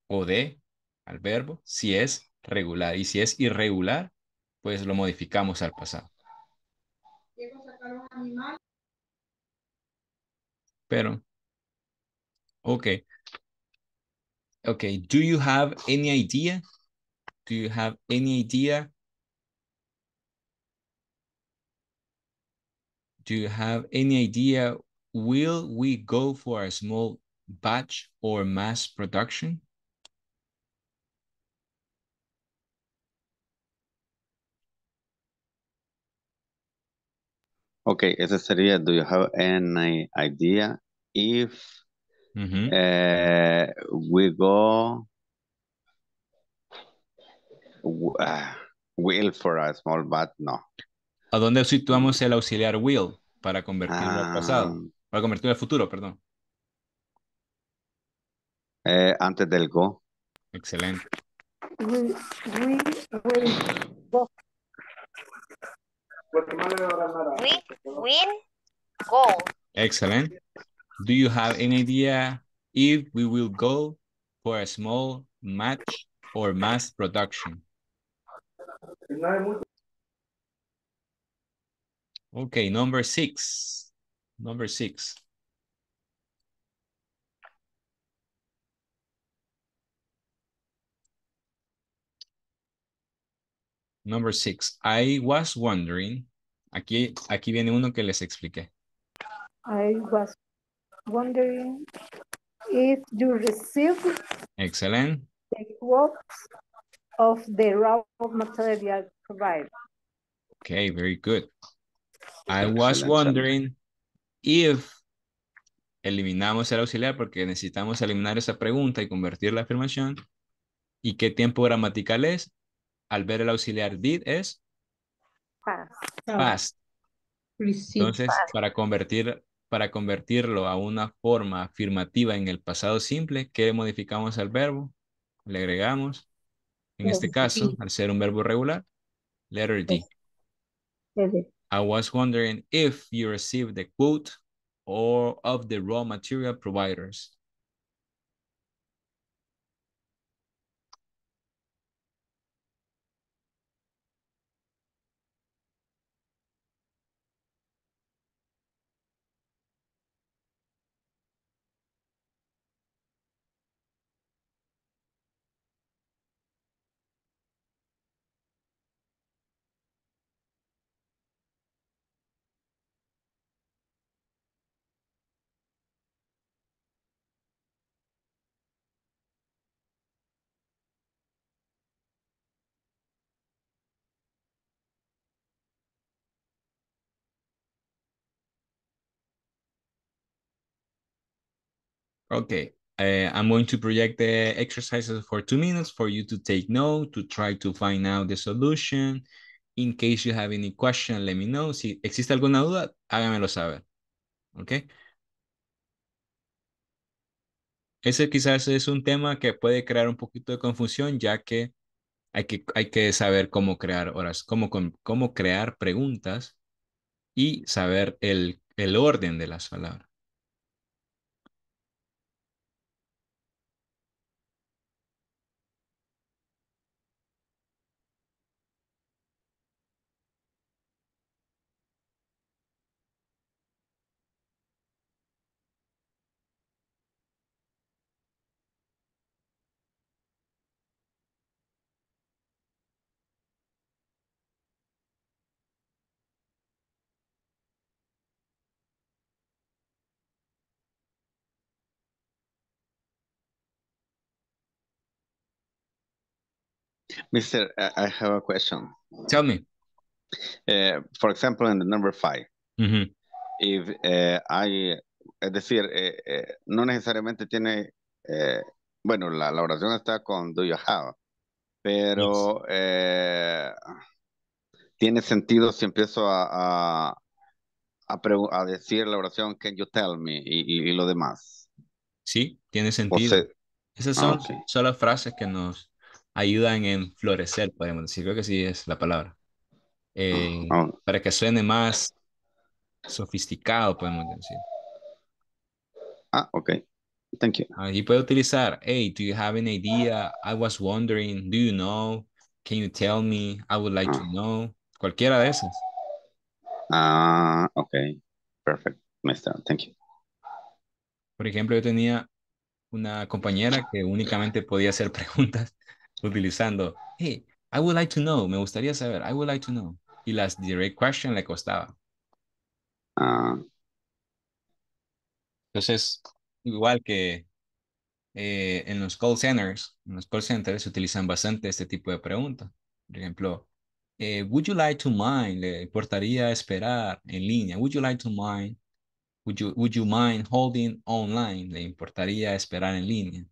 o de al verbo si es regular. Y si es irregular, pues lo modificamos al pasado. Pero, ok. Ok, do you have any idea? Do you have any idea? Do you have any idea? Will we go for a small batch or mass production? Ok, ese sería, do you have any idea if eh, we go ah, will for a small but no. ¿A dónde situamos el auxiliar will para convertirlo al pasado? Ah, Para convertirlo al futuro, perdón. eh, antes del go. We, Excelente. we will go. We win go. Excellent. Do you have any idea if we will go for a small match or mass production? Okay, number six. Number six. Number six. I was wondering. Aquí, aquí viene uno que les expliqué. I was wondering if you received Excellent. the quotes of the raw material provided. Okay, very good. I was wondering if eliminamos el auxiliar porque necesitamos eliminar esa pregunta y convertir la afirmación. ¿Y qué tiempo gramatical es? Al ver el auxiliar did es Past. past. Entonces, para convertir, para convertirlo a una forma afirmativa en el pasado simple, ¿qué modificamos al verbo? Le agregamos, en este caso, al ser un verbo regular, letter D. I was wondering if you received the quote or of the raw material providers. Okay, uh, I'm going to project the exercises for two minutes for you to take note, to try to find out the solution. In case you have any question, let me know. Si existe alguna duda, háganmelo saber. ¿Ok? Ese quizás es un tema que puede crear un poquito de confusión, ya que hay que, hay que saber cómo crear horas, cómo, cómo crear preguntas y saber el, el orden de las palabras. Mr. I have a question. Tell me. Uh, for example, in the number five, mm -hmm. if uh, I, es decir, eh, eh, no necesariamente tiene, eh, bueno, la, la, oración está con do you have, pero yes. tiene sentido si empiezo a, a, a, a, decir la oración can you tell me y, y, y lo demás. Sí, tiene sentido. Se... Esas son ah, okay. frases que nos ayudan en florecer, podemos decir. Creo que sí es la palabra. Eh, oh. Para que suene más sofisticado, podemos decir. Ah, ok. Thank you. Uh, y puede utilizar, hey, do you have an idea? I was wondering, do you know? Can you tell me? I would like to Ah. know. Cualquiera de esas. Ah, ok. Perfect, mister. Thank you. Por ejemplo, yo tenía una compañera que únicamente podía hacer (laughs) preguntas utilizando, hey, I would like to know, me gustaría saber, I would like to know. Y las direct question le costaba. Ah, Entonces, igual que eh, en los call centers, en los call centers se utilizan bastante este tipo de preguntas. Por ejemplo, eh, would you like to mind? ¿Le importaría esperar en línea? Would you like to mind? Would you, would you mind holding online? ¿Le importaría esperar en línea?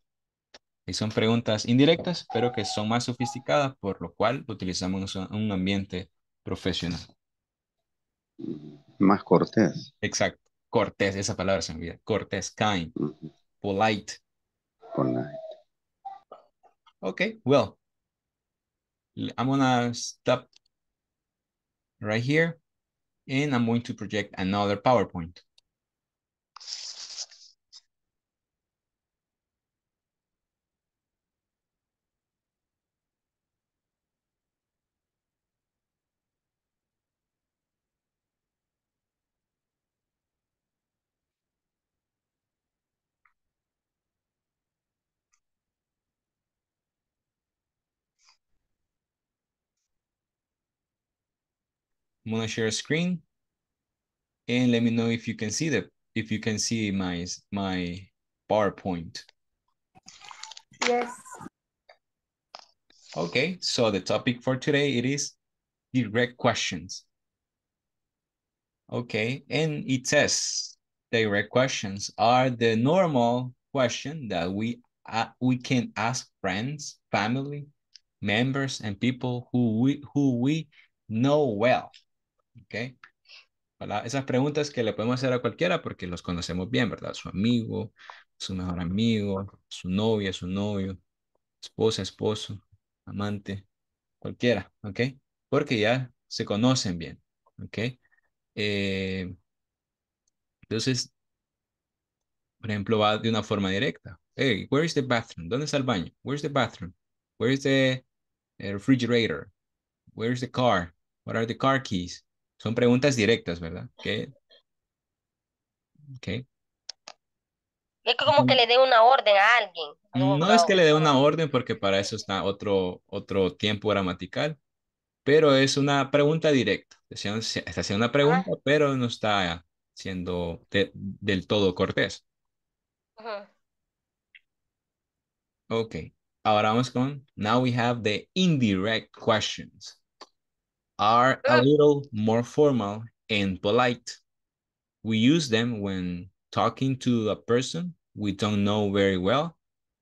Y son preguntas indirectas, pero que son más sofisticadas, por lo cual utilizamos un ambiente profesional. más cortés. Exacto. Cortés, esa palabra se me olvida. Cortés, kind, polite. Polite. Okay, well, I'm gonna stop right here and I'm going to project another PowerPoint. I'm gonna share a screen and let me know if you can see the if you can see my my PowerPoint. Yes. Okay, so the topic for today it is direct questions. Okay, and it says direct questions are the normal question that we uh, we can ask friends, family, members, and people who we who we know well. Para esas preguntas que le podemos hacer a cualquiera porque los conocemos bien, ¿verdad? Su amigo, su mejor amigo, su novia, su novio, esposa, esposo, amante, cualquiera, ¿ok? Porque ya se conocen bien, ¿ok? Eh, entonces, por ejemplo, va de una forma directa. Hey, where is the bathroom? ¿Dónde está el baño? Where's the bathroom? Where is the eh, refrigerator? Where is the car? What are the car keys? Son preguntas directas, ¿verdad? ¿Qué? Ok. Es como que le dé una orden a alguien. algo No es que le dé una orden porque para eso está otro, otro tiempo gramatical, pero es una pregunta directa. Está haciendo, una pregunta, pero no está siendo de- del todo cortés. Ujú. Ok. Ahora vamos con, now we have the indirect questions. Are a Mm. little more formal and polite. We use them when talking to a person we don't know very well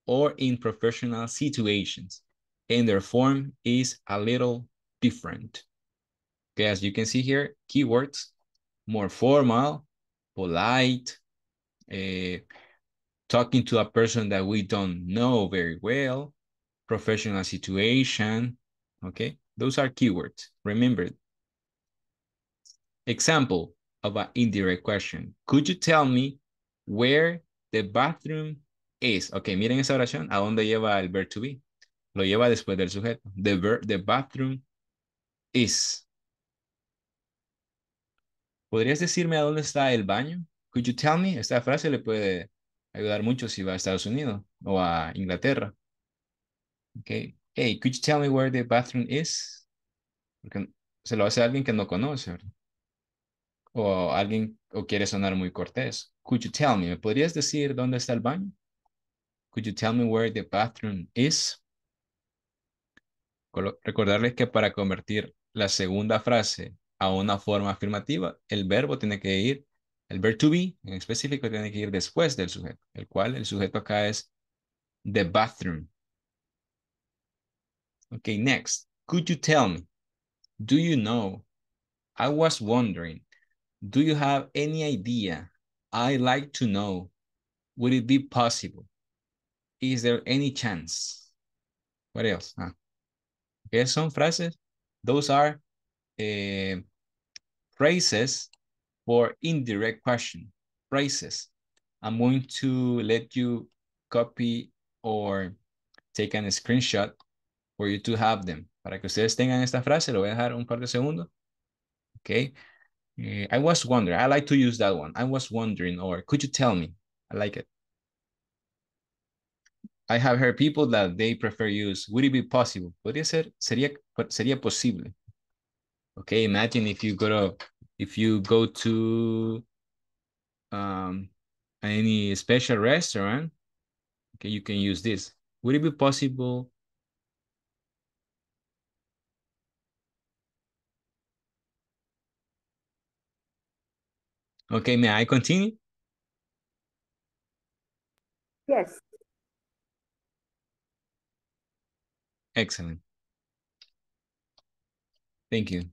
or in professional situations, and their form is a little different. Okay, as you can see here, keywords, more formal, polite, uh, talking to a person that we don't know very well, professional situation, okay? Those are keywords, remember. Example of an indirect question. Could you tell me where the bathroom is? Ok, miren esa oración, ¿a dónde lleva el verb to be? Lo lleva después del sujeto. The, verb, the bathroom is. ¿Podrías decirme a dónde está el baño? Could you tell me? Esta frase le puede ayudar mucho si va a Estados Unidos o a Inglaterra. Okay. Hey, could you tell me where the bathroom is? Porque se lo hace a alguien que no conoce. O alguien, o quiere sonar muy cortés. Could you tell me? ¿Me podrías decir dónde está el baño? Could you tell me where the bathroom is? Recordarles que para convertir la segunda frase a una forma afirmativa, el verbo tiene que ir, el verb to be en específico tiene que ir después del sujeto, el cual el sujeto acá es the bathroom. Okay, next. Could you tell me? Do you know? I was wondering. Do you have any idea? I like to know. Would it be possible? Is there any chance? What else? Ah. Okay, son phrases. Those are uh, phrases for indirect question. Phrases. I'm going to let you copy or take a screenshot for you to have them. Para que ustedes tengan esta frase, lo voy a dejar un par de segundos. Okay. Uh, I was wondering, I like to use that one. I was wondering, or could you tell me? I like it. I have heard people that they prefer use, would it be possible? Podría ser, sería, sería posible. Okay, imagine if you go to, if you go to um, any special restaurant, okay, you can use this. Would it be possible Okay, may I continue? Yes. Excellent. Thank you.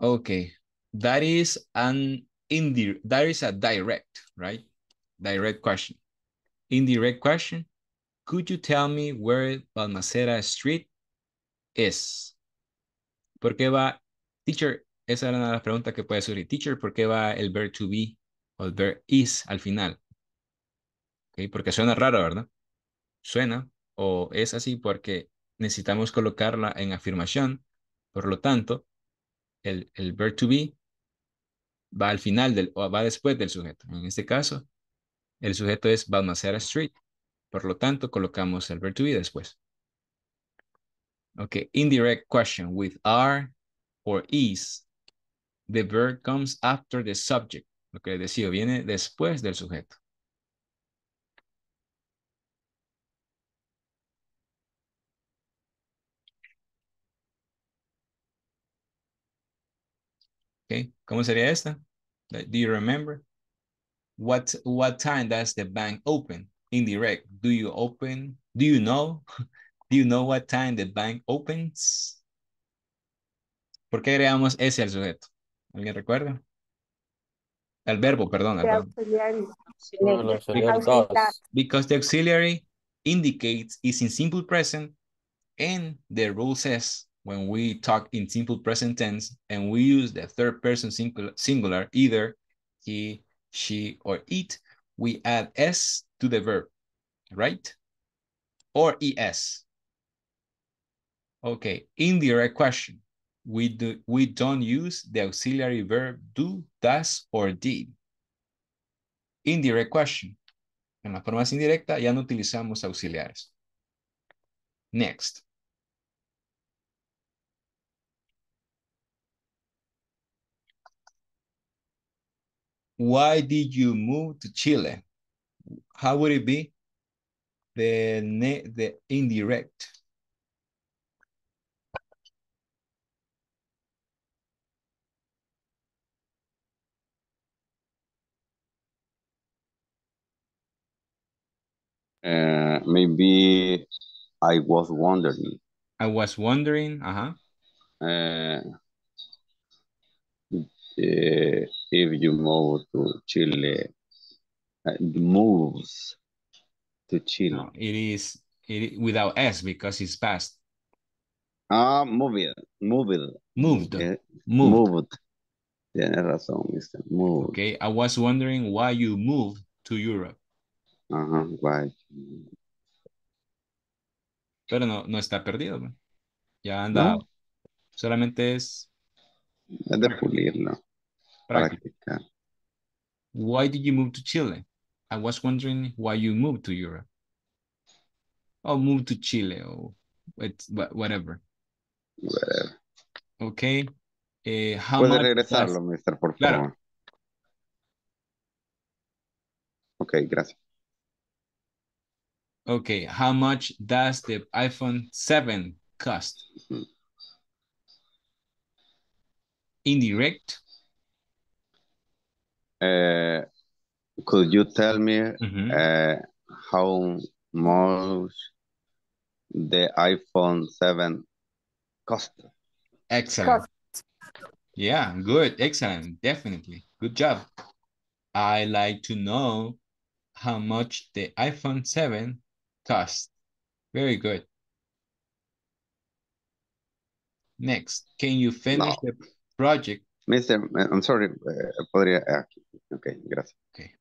Okay, that is an indirect, that is a direct, right? Direct question. Indirect question. Could you tell me where Balmaceda Street is? ¿Por qué va Teacher, esa era una de las preguntas que puede surgir. Teacher, ¿por qué va el verb to be o el verb is al final? Okay, porque suena raro, ¿verdad? Suena o es así porque necesitamos colocarla en afirmación. Por lo tanto, el, el verb to be va al final del, o va después del sujeto. En este caso, el sujeto es Balmaceda Street. Por lo tanto, colocamos el verb to be después. Ok, indirect question with are or is, the verb comes after the subject. Que decía, viene después del sujeto. Okay, ¿cómo sería esta? Do you remember? What, what time does the bank open? Indirect. Do you open? Do you know? (laughs) Do you know what time the bank opens? ¿Por qué agregamos ese al sujeto? ¿Alguien recuerda? El verbo, perdón. El verbo. Because, because the auxiliary indicates is in simple present and the rule says when we talk in simple present tense and we use the third person singular, either he, she, or it, we add s to the verb, right? Or es. Okay, indirect question we, do, we don't use the auxiliary verb do, does, or did. Indirect question. En la forma indirecta ya no utilizamos auxiliares. Next. Why did you move to Chile? How would it be? The, the indirect. Uh, maybe I was wondering. I was wondering, uh-huh. Uh, eh, if you move to Chile, uh, moves to Chile. No, it is it without S because it's past. Ah, move it, move it. Moved. Eh, moved. moved. Tienes razón, Mr. Moved. Okay, I was wondering why you moved to Europe. Ajá, guay. Pero no, no está perdido. Ya anda. No. Solamente es Es de pulirlo, practicar. Why did you move to Chile? I was wondering why you moved to Europe. Or moved to Chile or it's wha- whatever. Whatever. Okay. Eh, how Puede much regresarlo, mister, por Claro. favor. Ok, gracias. Okay, how much does the iPhone 7 cost? Indirect. Uh, could you tell me Mhm. uh, how much the iPhone 7 cost? Excellent. Cost. Yeah, good. Excellent. Definitely. Good job. I like to know how much the iPhone 7 cost. Very good. Next, can you finish No. the project? Mister, uh, I'm sorry, uh, podría, aquí. Ok, gracias. Okay,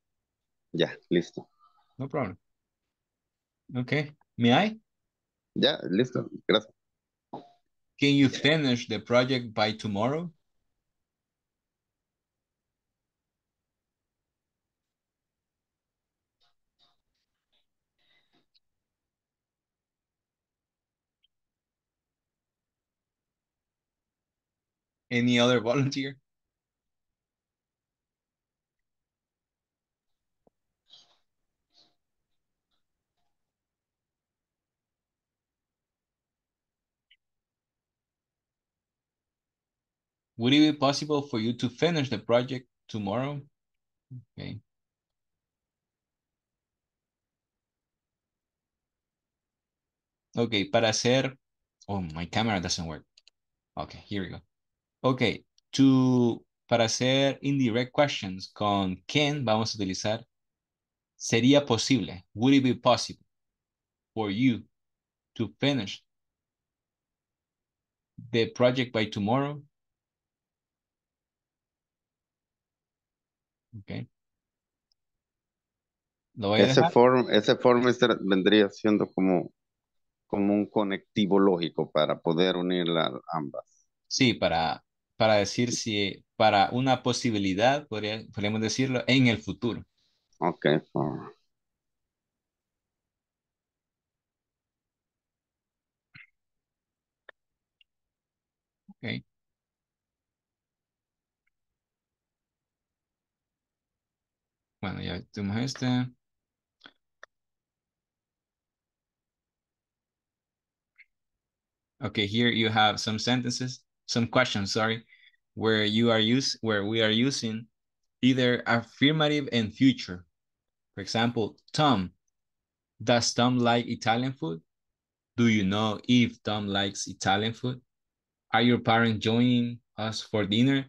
Ya, listo. no problem. Okay, may I? Ya, listo, gracias. Can you finish the project by tomorrow? Any other volunteer? Would it be possible for you to finish the project tomorrow? Okay. Okay, para hacer, oh, my camera doesn't work. Okay, here we go. Okay, to, para hacer indirect questions con Ken vamos a utilizar, sería posible, would it be possible for you to finish the project by tomorrow? Okay. Lo voy a Ese dejar. form, ese form vendría siendo como, como un conectivo lógico para poder unir las ambas. Sí, para, para decir si, para una posibilidad, podría, podríamos decirlo, en el futuro. Ok, for- Okay. Bueno, ya tenemos este. Okay, here you have some sentences, some questions, sorry, where you are use where we are using either affirmative and future. For example, Tom, does Tom like Italian food? Do you know if Tom likes Italian food? Are your parents joining us for dinner?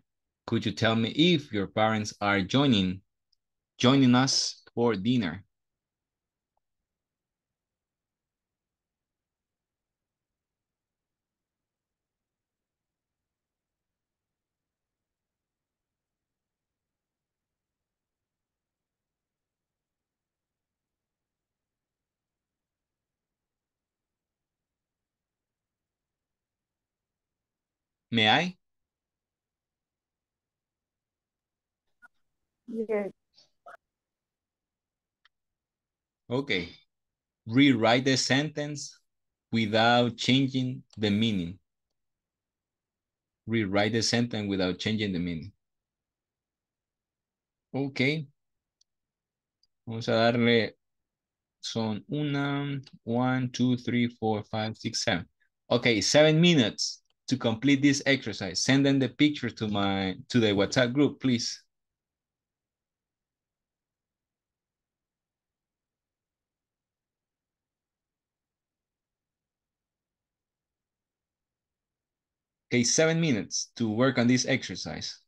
Could you tell me if your parents are joining joining us for dinner? May I? Yes. Okay. Rewrite the sentence without changing the meaning. Rewrite the sentence without changing the meaning. Okay. Vamos a darle, son una, one, two, three, four, five, six, seven. Okay, seven minutes to complete this exercise. Send them the picture to my, to the WhatsApp group, please. Okay, seven minutes to work on this exercise.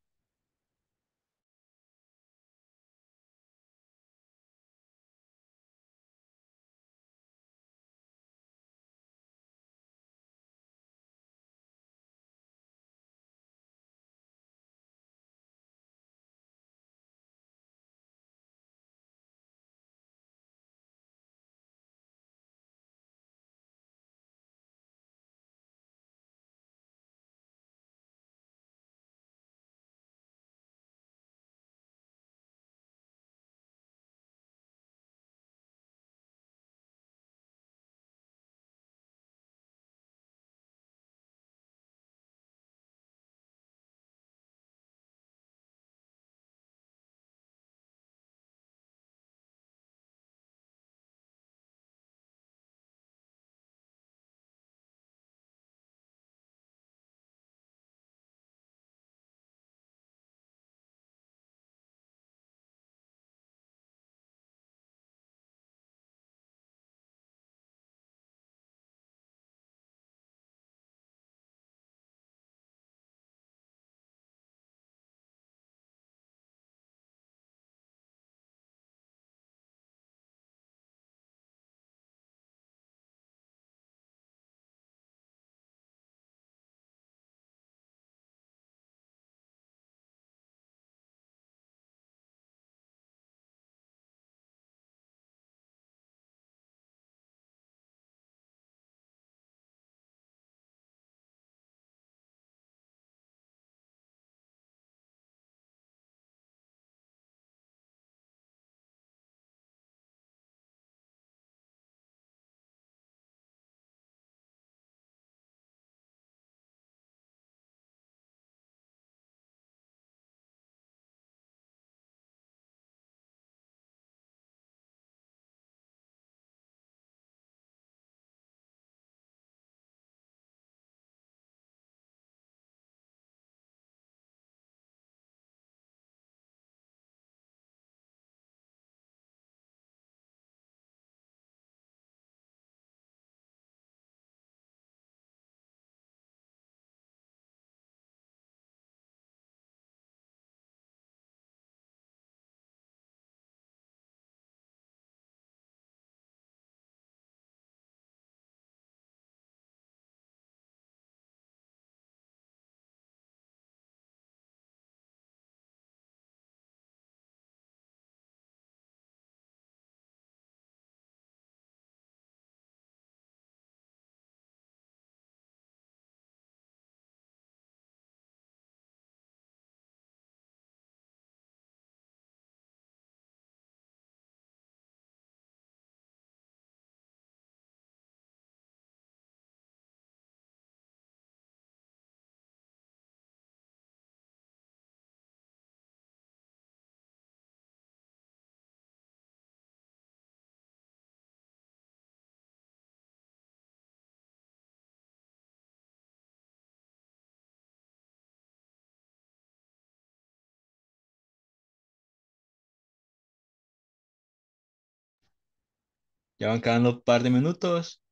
Ya van quedando un par de minutos.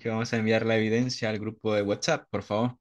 Que vamos a enviar la evidencia al grupo de WhatsApp, por favor.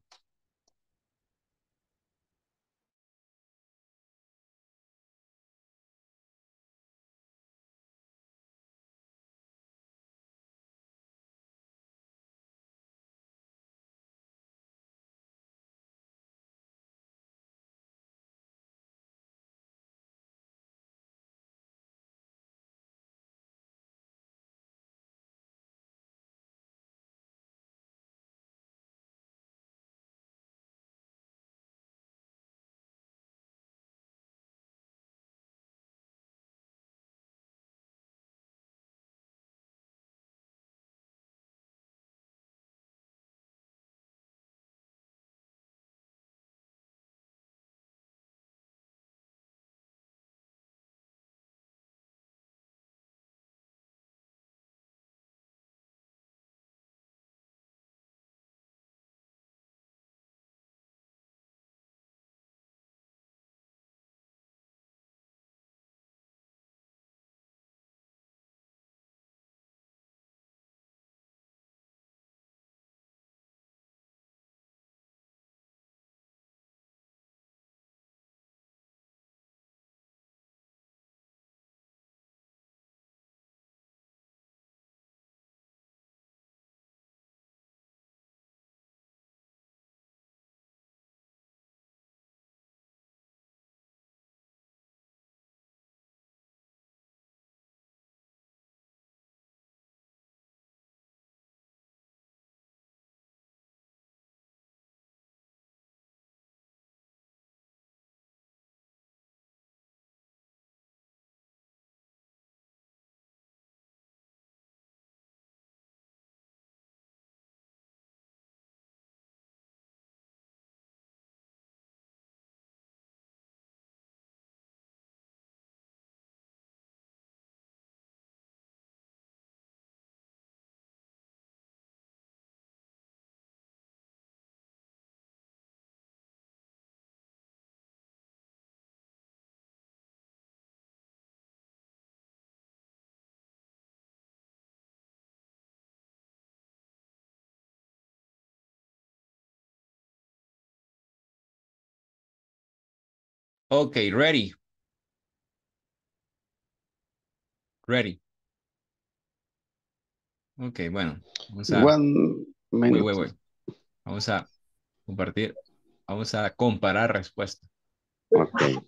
Okay, ready. Ready. Ok, bueno. Vamos a... One Wait, minute. wait, wait. Vamos a compartir. Vamos a comparar respuestas. Okay.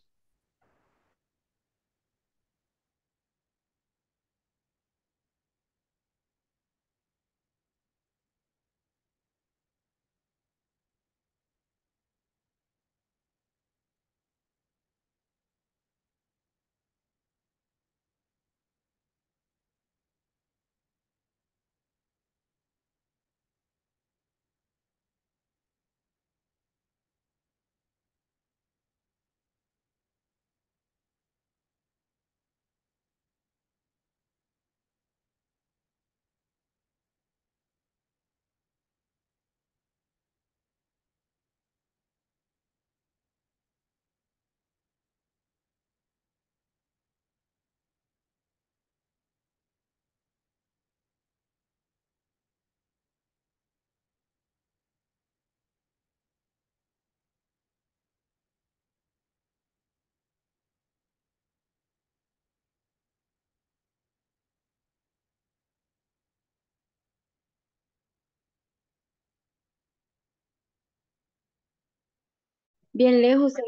Bien lejos. se-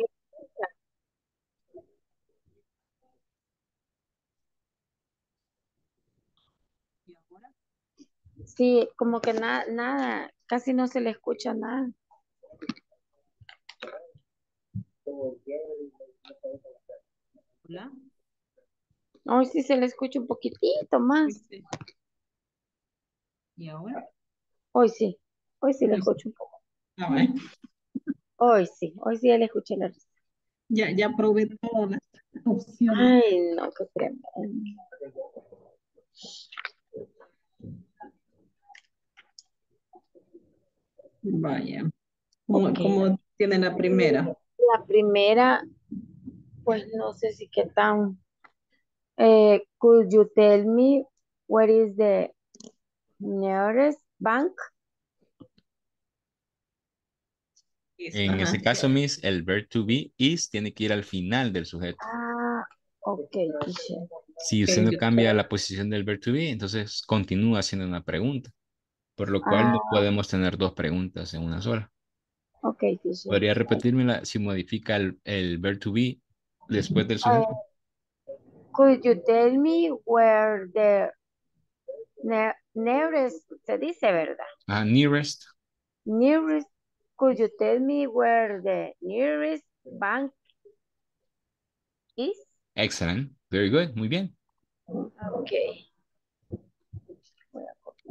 Sí, como que nada, nada, casi no se le escucha nada. Hola. Hoy sí se le escucha un poquitito más. ¿Y ahora? Hoy sí, hoy sí le escucho un poco. Ah, bueno. Hoy sí, hoy sí le escuché la risa. Ya, ya probé todas las opciones. Ay, no, qué tremendo. Vaya. ¿Cómo, Ok. cómo tiene la primera? La primera, pues no sé si qué tan. Eh, could you tell me where is the nearest bank? En Ajá. ese caso, Miss, el verb to be is tiene que ir al final del sujeto. Ah, ok. Si usted no cambia la posición del verb to be, entonces continúa haciendo una pregunta. Por lo cual no Ah. podemos tener dos preguntas en una sola. Ok, teacher. ¿Podría repetírmela si modifica el, el verb to be después del sujeto? Could you tell me where the ne- nearest, se dice, ¿verdad? Ah, nearest. Nearest, could you tell me where the nearest bank is? Excellent. Very good. Muy bien. Ok.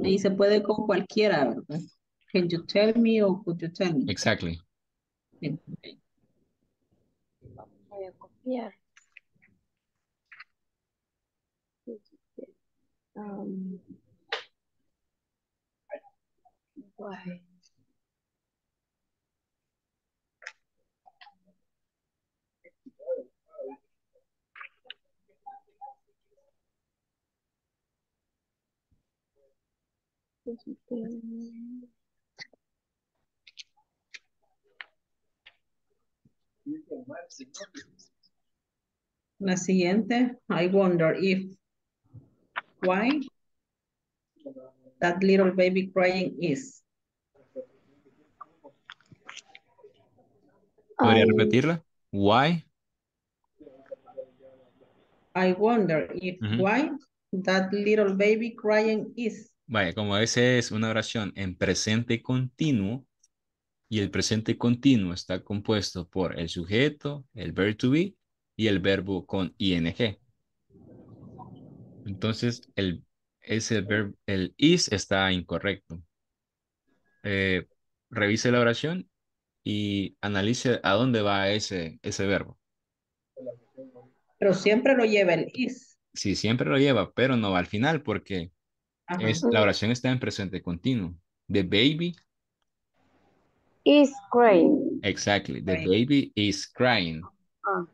Ahí se puede con cualquiera, ¿verdad? Can you tell me o could you tell me? Exactly. Bien. Voy a copiar. Um, why? La siguiente, I wonder if, why that little baby crying is. ¿Podría repetirla? Why? I wonder if, why that little baby crying is. Vaya, como ese es una oración en presente continuo y el presente continuo está compuesto por el sujeto, el verb to be y el verbo con ing. Entonces, el, ese verbo, el is está incorrecto. Eh, revise la oración y analice a dónde va ese, ese verbo. Pero siempre lo lleva el is. Sí, siempre lo lleva, pero no va al final porque. Es, la oración está en presente continuo. The baby, is crying. exactly, the baby is crying. Ah.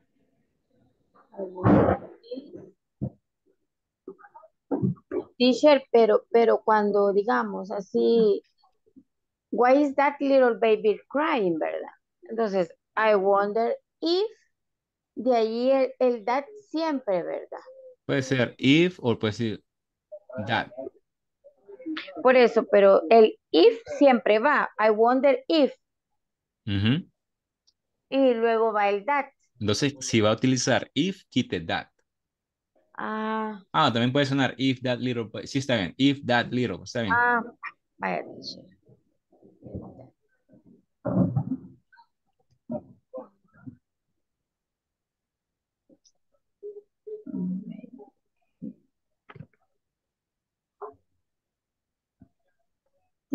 Teacher, pero, pero cuando digamos así, why is that little baby crying, verdad? Entonces, I wonder if De ahí el, el that siempre, ¿verdad? Puede ser if o puede ser that. Por eso, pero el if siempre va. I wonder if. Y luego va el that. Entonces, si va a utilizar if, quite that. Ah, Ah, también puede sonar if that little. Sí, está bien. If that little. Está bien. ah, vaya,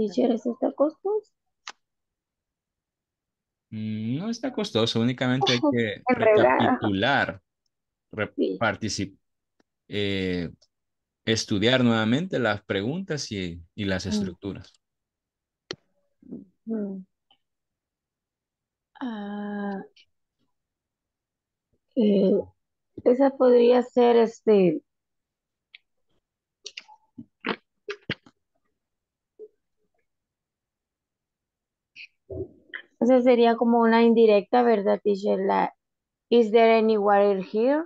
teacher. Teacher, ¿eso está costoso? Mm, No está costoso, únicamente hay (laughs) que recapitular, re- Sí. particip- eh, estudiar nuevamente las preguntas y, y las Mm. estructuras. Mm. Ah, eh, esa podría ser este. Esa sería como una indirecta, ¿verdad, teacher? La, is there any water here?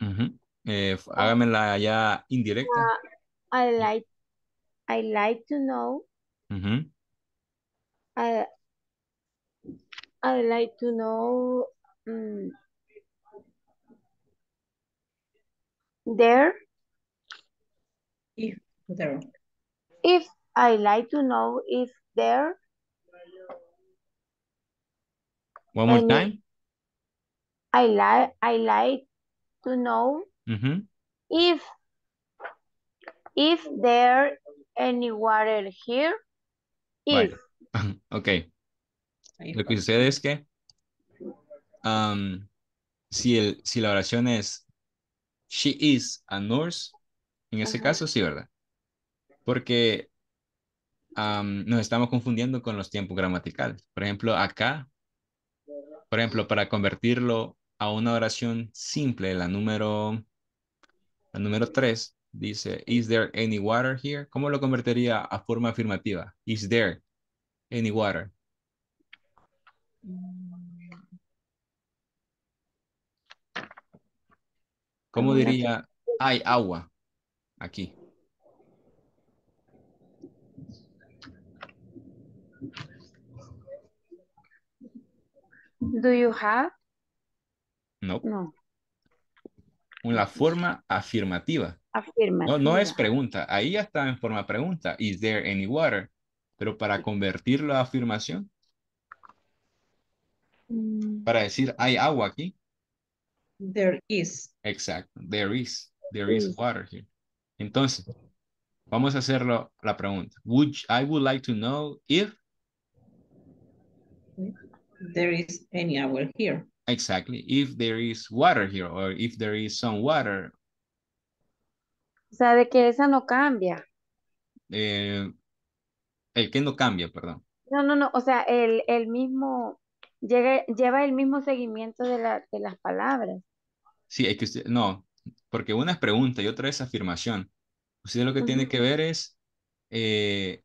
Ujú. Eh, f- hágamela ya indirecta. Ah, I like, I like to know, Ujú. I, I like to know, mm, there, If there, if I like to know if there One more Any- time. I like I like to know Ujú. if if there any water here. If Vale. (laughs) Ok. ahí Lo que sucede es que am, si, el, si la oración es she is a nurse, en ese Ajá. caso sí, ¿verdad? Porque nos estamos confundiendo con los tiempos gramaticales. Por ejemplo, acá, por ejemplo, para convertirlo a una oración simple, la número, la número 3, dice, is there any water here? ¿Cómo lo convertiría a forma afirmativa? Is there any water? ¿Cómo diría hay agua aquí? Do you have? No, No, la forma afirmativa. No, no es afirmativa. pregunta. Ahí ya está en forma pregunta. Is there any water? Pero para convertirlo a afirmación, Mm, para decir hay agua aquí. There is. Exacto. There is. There is Is. water here. Entonces, vamos a hacerlo la pregunta. Would you- I would like to know if There is any hour here. exactly if there is water here or if there is some water. O sea, de que esa no cambia. eh, el que no cambia, perdón. No, no, no. O sea, el, el mismo llega, lleva el mismo seguimiento de la, de las palabras. Sí, hay que usted, no, porque una es pregunta y otra es afirmación. Usted lo que tiene que ver es eh,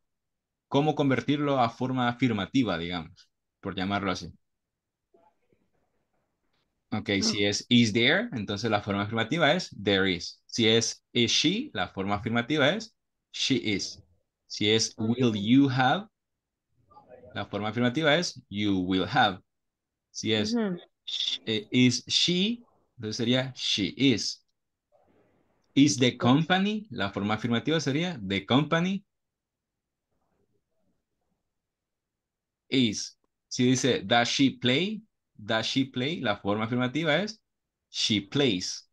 cómo convertirlo a forma afirmativa, digamos, por llamarlo así. Ok, si es is there, entonces la forma afirmativa es there is. Si es is she, la forma afirmativa es she is. Si es will you have, la forma afirmativa es you will have. Si es eh, is she, entonces sería she is. Is the company, la forma afirmativa sería the company is. Si dice does she play, does she play, la forma afirmativa es she plays.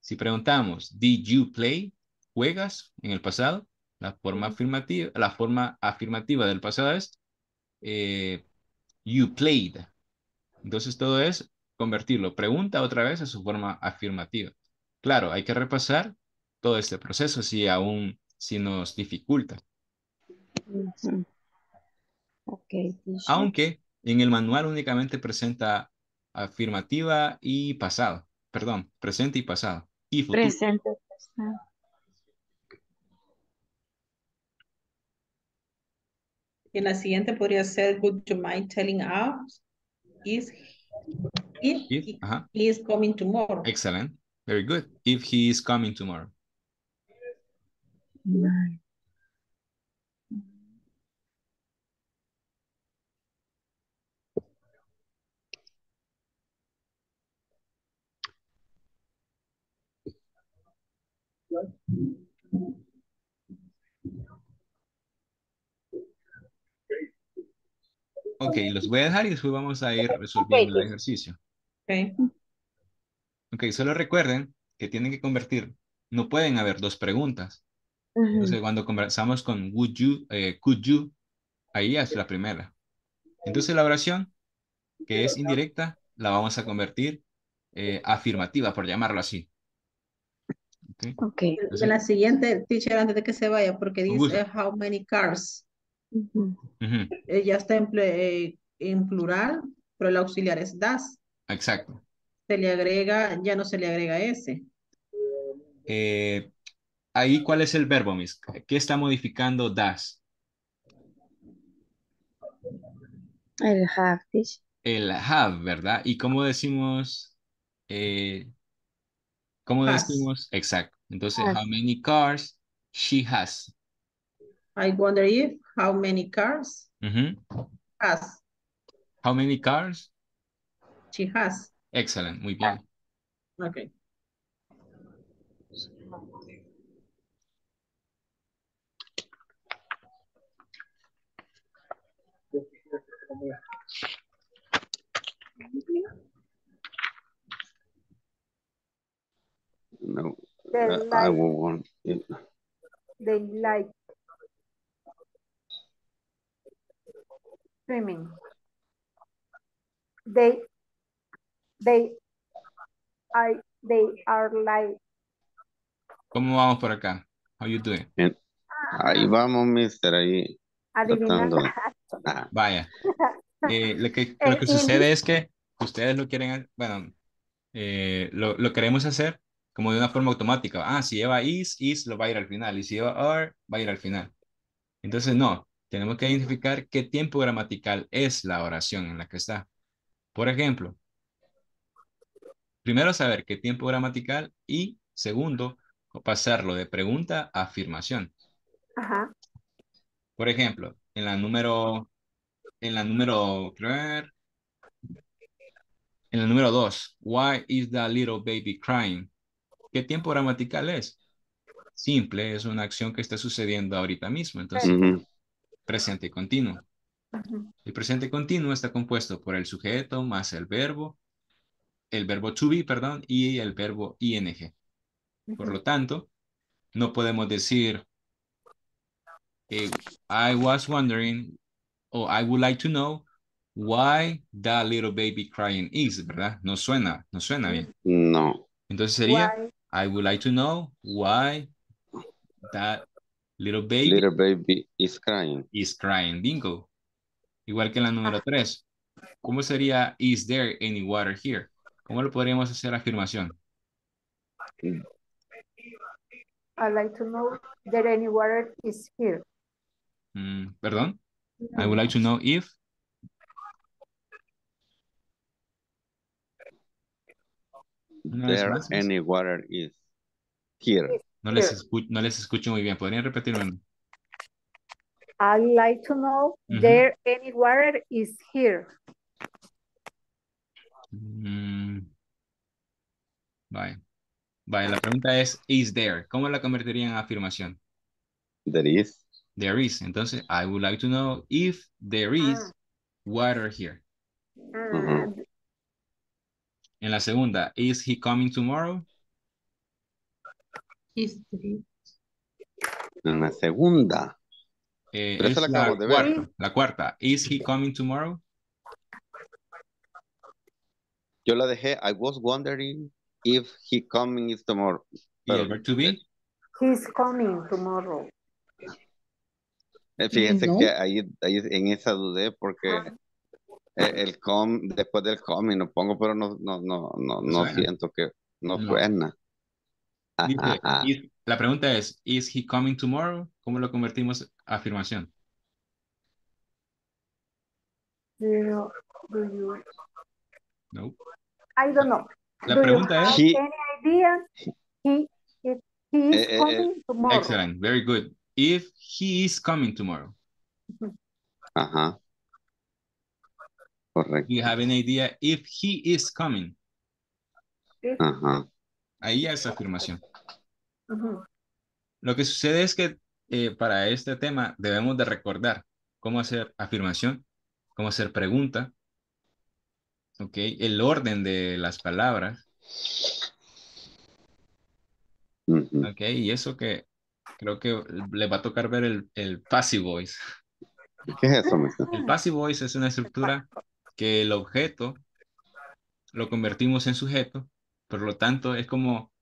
Si preguntamos did you play, juegas en el pasado, la forma afirmativa, la forma afirmativa del pasado es eh, you played. Entonces todo es convertirlo, pregunta otra vez a su forma afirmativa. Claro, hay que repasar todo este proceso si aún si nos dificulta. Ok. Aunque en el manual únicamente presenta afirmativa y pasado. Perdón, presente y pasado. Y futuro. Presente. pasado. en la siguiente podría ser, would you mind telling us is if, If, he is coming tomorrow? Excellent. Very good. If he is coming tomorrow. Ok, los voy a dejar y después vamos a ir resolviendo el ejercicio. Okay. Ok, solo recuerden que tienen que convertir, no pueden haber dos preguntas. Entonces, cuando conversamos con would you, eh, could you, ahí es la primera. Entonces, la oración, que es indirecta, la vamos a convertir eh, afirmativa, por llamarlo así. Ok, Ok. En la siguiente, teacher, antes de que se vaya, porque dice how many cars. Eh, ya está en, eh, en plural, pero el auxiliar es das. Exacto. Se le agrega, ya no se le agrega ese. Eh, ahí, ¿cuál es el verbo, Miss? ¿Qué está modificando das? El have. El have, ¿verdad? ¿Y cómo decimos? Eh, ¿Cómo Has. decimos? Exacto. Entonces, Has. how many cars she has? I wonder if, how many cars Ujú. has, How many cars? she has. Excellent, muy bien. Okay. No, They I like, will want it. they like swimming. They, they, I, they are like, ¿Cómo vamos por acá? How you doing? Ahí vamos, mister, ahí adivinando. Ah, (laughs) Vaya. Eh, lo que, Eh, (laughs) lo que y- sucede es que ustedes lo quieren, bueno, eh, lo, lo queremos hacer como de una forma automática. Ah, si lleva is, is lo va a ir al final. Y si lleva are, va a ir al final. Entonces, no. Tenemos que identificar qué tiempo gramatical es la oración en la que está. Por ejemplo, primero saber qué tiempo gramatical y segundo, pasarlo de pregunta a afirmación. Ajá. Por ejemplo, en la número, en la número, en la número dos, why is the little baby crying? ¿Qué tiempo gramatical es? Simple, es una acción que está sucediendo ahorita mismo, entonces presente continuo. El presente continuo está compuesto por el sujeto más el verbo, el verbo to be, perdón, y el verbo ing. Por lo tanto, no podemos decir eh, I was wondering o I would like to know why that little baby crying is, ¿verdad? No suena, no suena bien. No. Entonces sería Why- I would like to know why that little baby Little baby is crying. is crying. Bingo. Igual que en la número 3. ¿Cómo sería is there any water here? ¿Cómo lo podríamos hacer afirmación? I'd like to know that any water is here. Mm, Perdón. I would like to know if There any water is here. No les, Here. escu- no les escucho muy bien. ¿Podrían repetirme? I'd like to know Ujú. there any water is here. Mm, Vaya. Vaya, la pregunta es, is there? ¿Cómo la convertirían en afirmación? There is. There is. Entonces, I would like to know if there is Ah. water here. Ah, En la segunda, is he coming tomorrow? Is there- En la segunda. Eh, Pero esa es la la acabamos de ver. cuarta. La cuarta, is he coming tomorrow? Yo la dejé. I was wondering if he coming is tomorrow. Y el Pero, to be, He's coming tomorrow. eh, fíjense No. que ahí, ahí en esa dudé porque Ah. eh, el com, después del coming lo pongo, pero no, no, no, no, no Suena. siento que no, No. suena. Dice, (laughs) is- la pregunta es, is he coming tomorrow? ¿Cómo lo convertimos a afirmación? Do you, do you, No. I don't know. La do pregunta you es- have He- any idea? He, he is Eh, eh, eh, coming tomorrow. Excellent. Very good. If he is coming tomorrow, Ajá. Correcto. do you have an idea if he is coming? Ajá. Ahí ya es afirmación. Lo que sucede es que eh, para este tema debemos de recordar cómo hacer afirmación, cómo hacer pregunta, ¿ok? El orden de las palabras. ¿ok? Y eso que creo que le va a tocar ver el, el passive voice. ¿Qué es eso, mister? El passive voice es una estructura que el objeto lo convertimos en sujeto, por lo tanto es como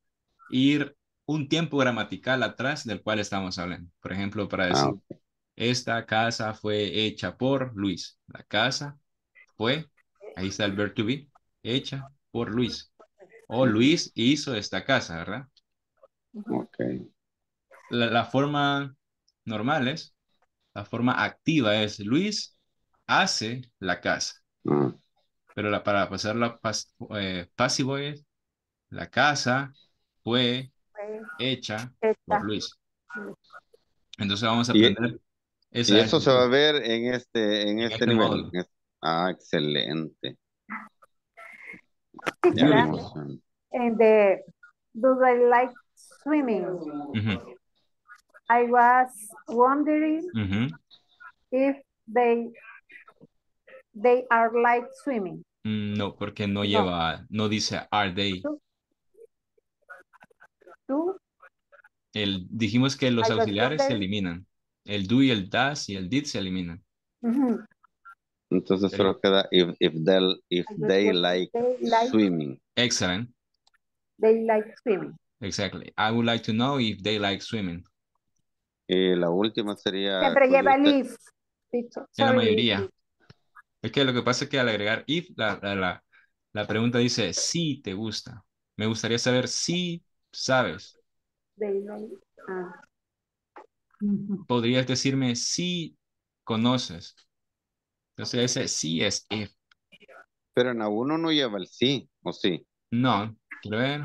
ir un tiempo gramatical atrás del cual estamos hablando. Por ejemplo, para decir, Ah, esta casa fue hecha por Luis. La casa fue, ahí está el verb to be, hecha por Luis. O Luis hizo esta casa, ¿verdad? ok. La, la forma normal es, la forma activa es Luis hace la casa. Ah, Pero la, para pasar la pas, eh, passive voice, la casa fue hecha por Luis. Entonces vamos a Y- aprender esa Y eso se va a ver en este, en En este este nivel. módulo. Es- Ah, excelente. And the, do they like swimming? I was wondering if they, they are like swimming. Mm, No, porque no No. lleva, no dice are they. Do, El, dijimos que los auxiliares se eliminan. El do y el das y el did se eliminan. Entonces solo queda if, if, they'll- if they like they like, swimming. Excellent. they like swimming. Exactly. I would like to know if they like swimming. Y la última sería. Siempre lleva. Dicho, En la mayoría. Es que lo que pasa es que al agregar if, la, la, la, la pregunta dice si te gusta. Me gustaría saber si sabes. Ah, Podrías decirme si conoces. Entonces ese sí es if. Pero en la uno no lleva el sí, ¿o sí? No. Quiero ver.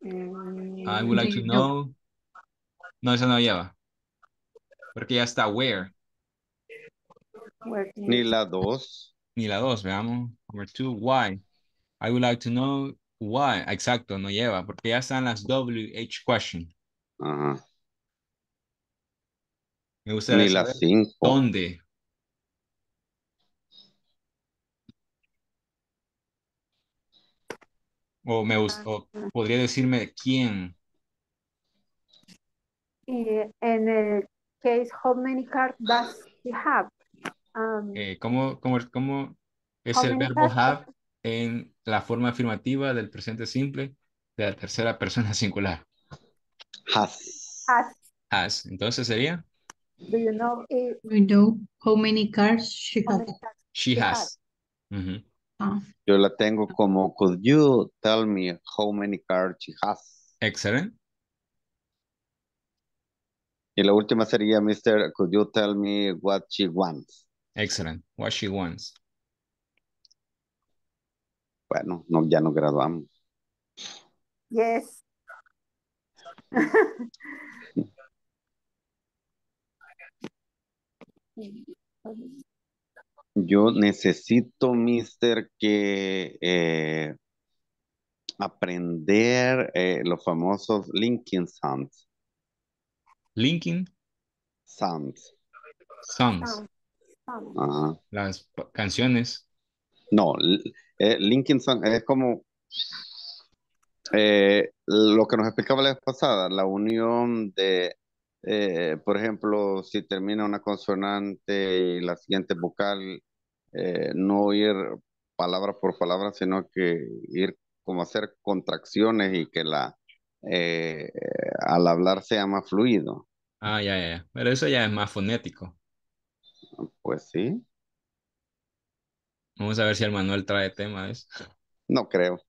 mm, I would like to know. No, eso no lleva. Porque ya está where. Ni la dos. Ni la dos, veamos. Number two, why. I would like to know why. Exacto, no lleva, porque ya están las WH question. Ajá. Me gustaría Ni la saber cinco. dónde. O me gust- o podría decirme quién. Y en el case, how many cards does he have? Um, Eh, ¿cómo, cómo, cómo es el verbo have en la forma afirmativa del presente simple de la tercera persona (laughs) singular? Has. has, Has. Entonces sería do you know if, We know how many cars she has. she has. Ah, Yo la tengo como, could you tell me how many cards she has? Excellent. Y la última sería, Mr. Could you tell me what she wants? Excellent. What she wants. Bueno, no, ya nos graduamos. Yes. (laughs) Yo necesito, Mister, que eh, aprender eh, los famosos linking sounds. Linking Sounds. songs. Sound, sound. Ajá. Las canciones. No, eh, es como eh, lo que nos explicaba la vez pasada, la unión de, eh, por ejemplo, si termina una consonante y la siguiente vocal, eh, no ir palabra por palabra, sino que ir como hacer contracciones y que la eh, al hablar sea más fluido. Ah, ya, ya. Pero eso ya es más fonético. Pues sí, Vamos a ver si el manual trae temas. no creo.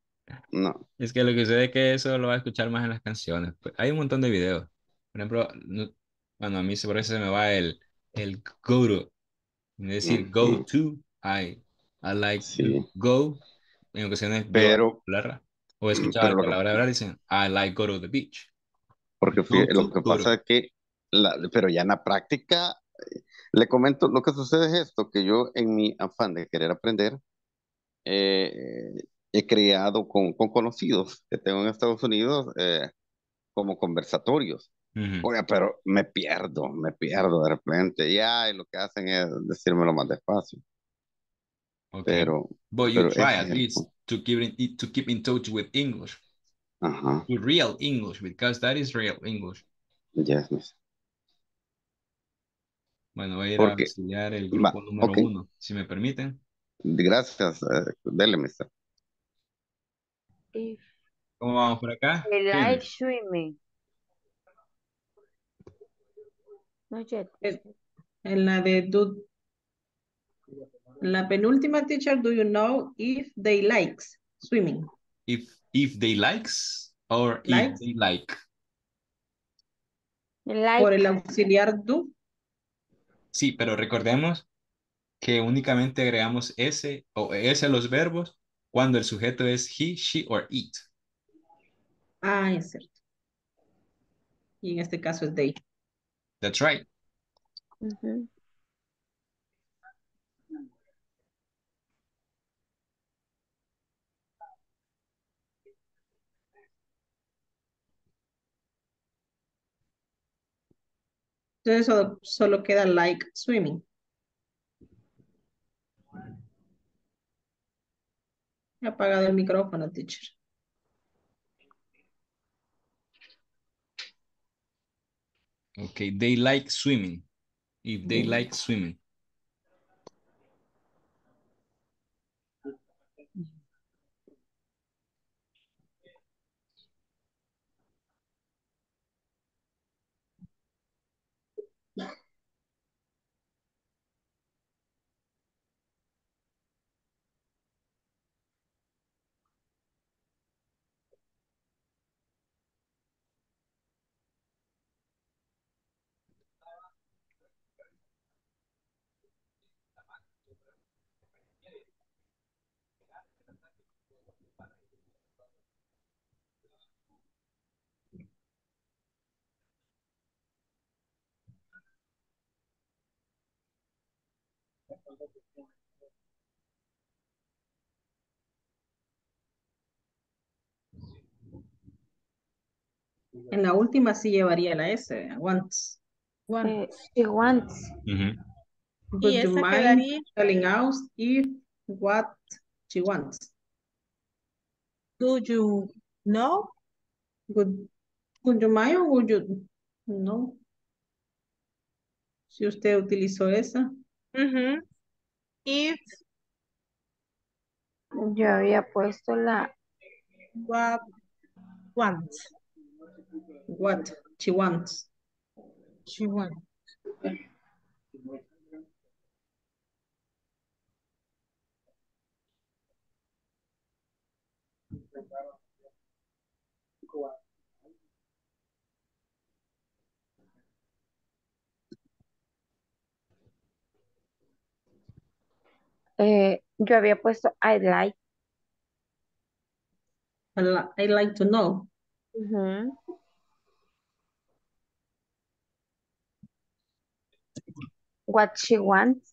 No. Es que lo que sucede es que eso lo va a escuchar más en las canciones. Pues, hay un montón de videos. Por ejemplo, no- bueno, a mí se- por eso se me va el, el go-to. Es decir, go Ujú. to, I, I like Sí. to go. En ocasiones Pero- hablar o pero que- la de hablar dicen, I like go to the beach. Porque Go to, lo que go pasa es que, la- pero ya en la práctica, eh, le comento, lo que sucede es esto, que yo en mi afán de querer aprender, eh, he creado con, con conocidos que tengo en Estados Unidos eh, como conversatorios. Ujú. Oiga, pero me pierdo, me pierdo de repente. Ya, y lo que hacen es decírmelo más despacio. Okay. Pero, But you pero try at least to keep in, to keep in touch with English, Ajá, with real English, because that is real English. yes, miss. Bueno, voy a ir Porque- a auxiliar el va, grupo número uno, si me permiten. Gracias, eh, dele, mister. If ¿Cómo vamos por acá? they like swimming. Not yet. En la de do, la penúltima teacher, do you know if they likes swimming? If if they likes or if they like. Like Por el auxiliar do. Sí, pero recordemos que únicamente agregamos ese o ese a los verbos cuando el sujeto es he, she or it. Ah, es cierto. Y en este caso es they. That's right. Entonces solo, solo queda like swimming. He apagado el micrófono, teacher. Okay, they like swimming. If they Mm. like swimming. En la última sí llevaría la S, once. Eh, she wants. Ujú. Would Y you esa mind quedaría- telling us if what she wants? Do you know? Would, would you mind or would you no? Si usted utilizó esa. If Yo había puesto la what wants. What she wants. She wants. Eh, yo había puesto I like. I li- I like to know. What she wants.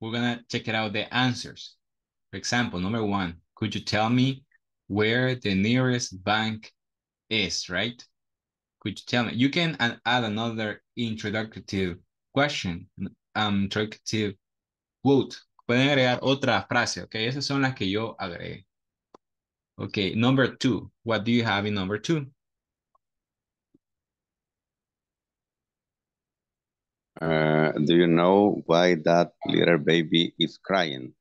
We're gonna check it out the answers. For example, number one, could you tell me where the nearest bank is, right? Could you tell me? You can add another introductory question, um, introductory quote. Pueden agregar otra frase, okay? Esas son las que yo agregué. Okay, number two. What do you have in number two? Uh, do you know why that little baby is crying?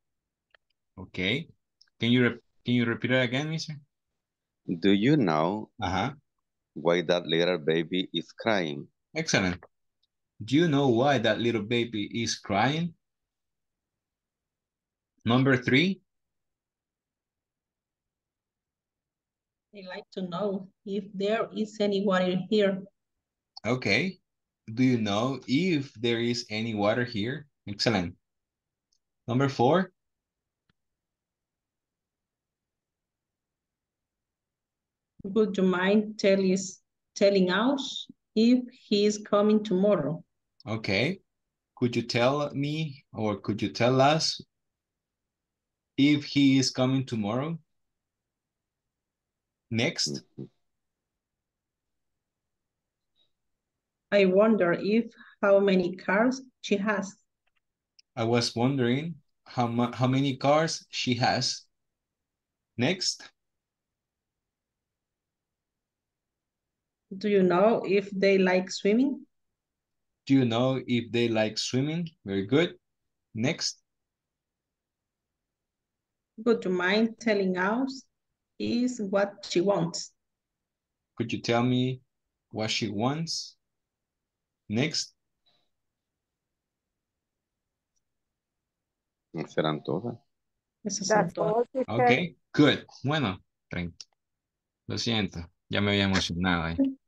Okay. Can you can you repeat it again, mister? Do you know uh -huh. why that little baby is crying? Excellent. Do you know why that little baby is crying? Number three. I'd like to know if there is any water here. Okay. Do you know if there is any water here? Excellent. Number four. Would you mind tell us, telling us if he is coming tomorrow? Okay. Could you tell me or could you tell us if he is coming tomorrow? Next. I wonder if how many cars she has. I was wondering how how many cars she has. Next. Do you know if they like swimming? Do you know if they like swimming? Very good. Next. Would you mind telling us is what she wants? Could you tell me what she wants? Next. Serán todas. Esas son todas. Ok, good. Bueno, lo siento, ya me había emocionado ahí.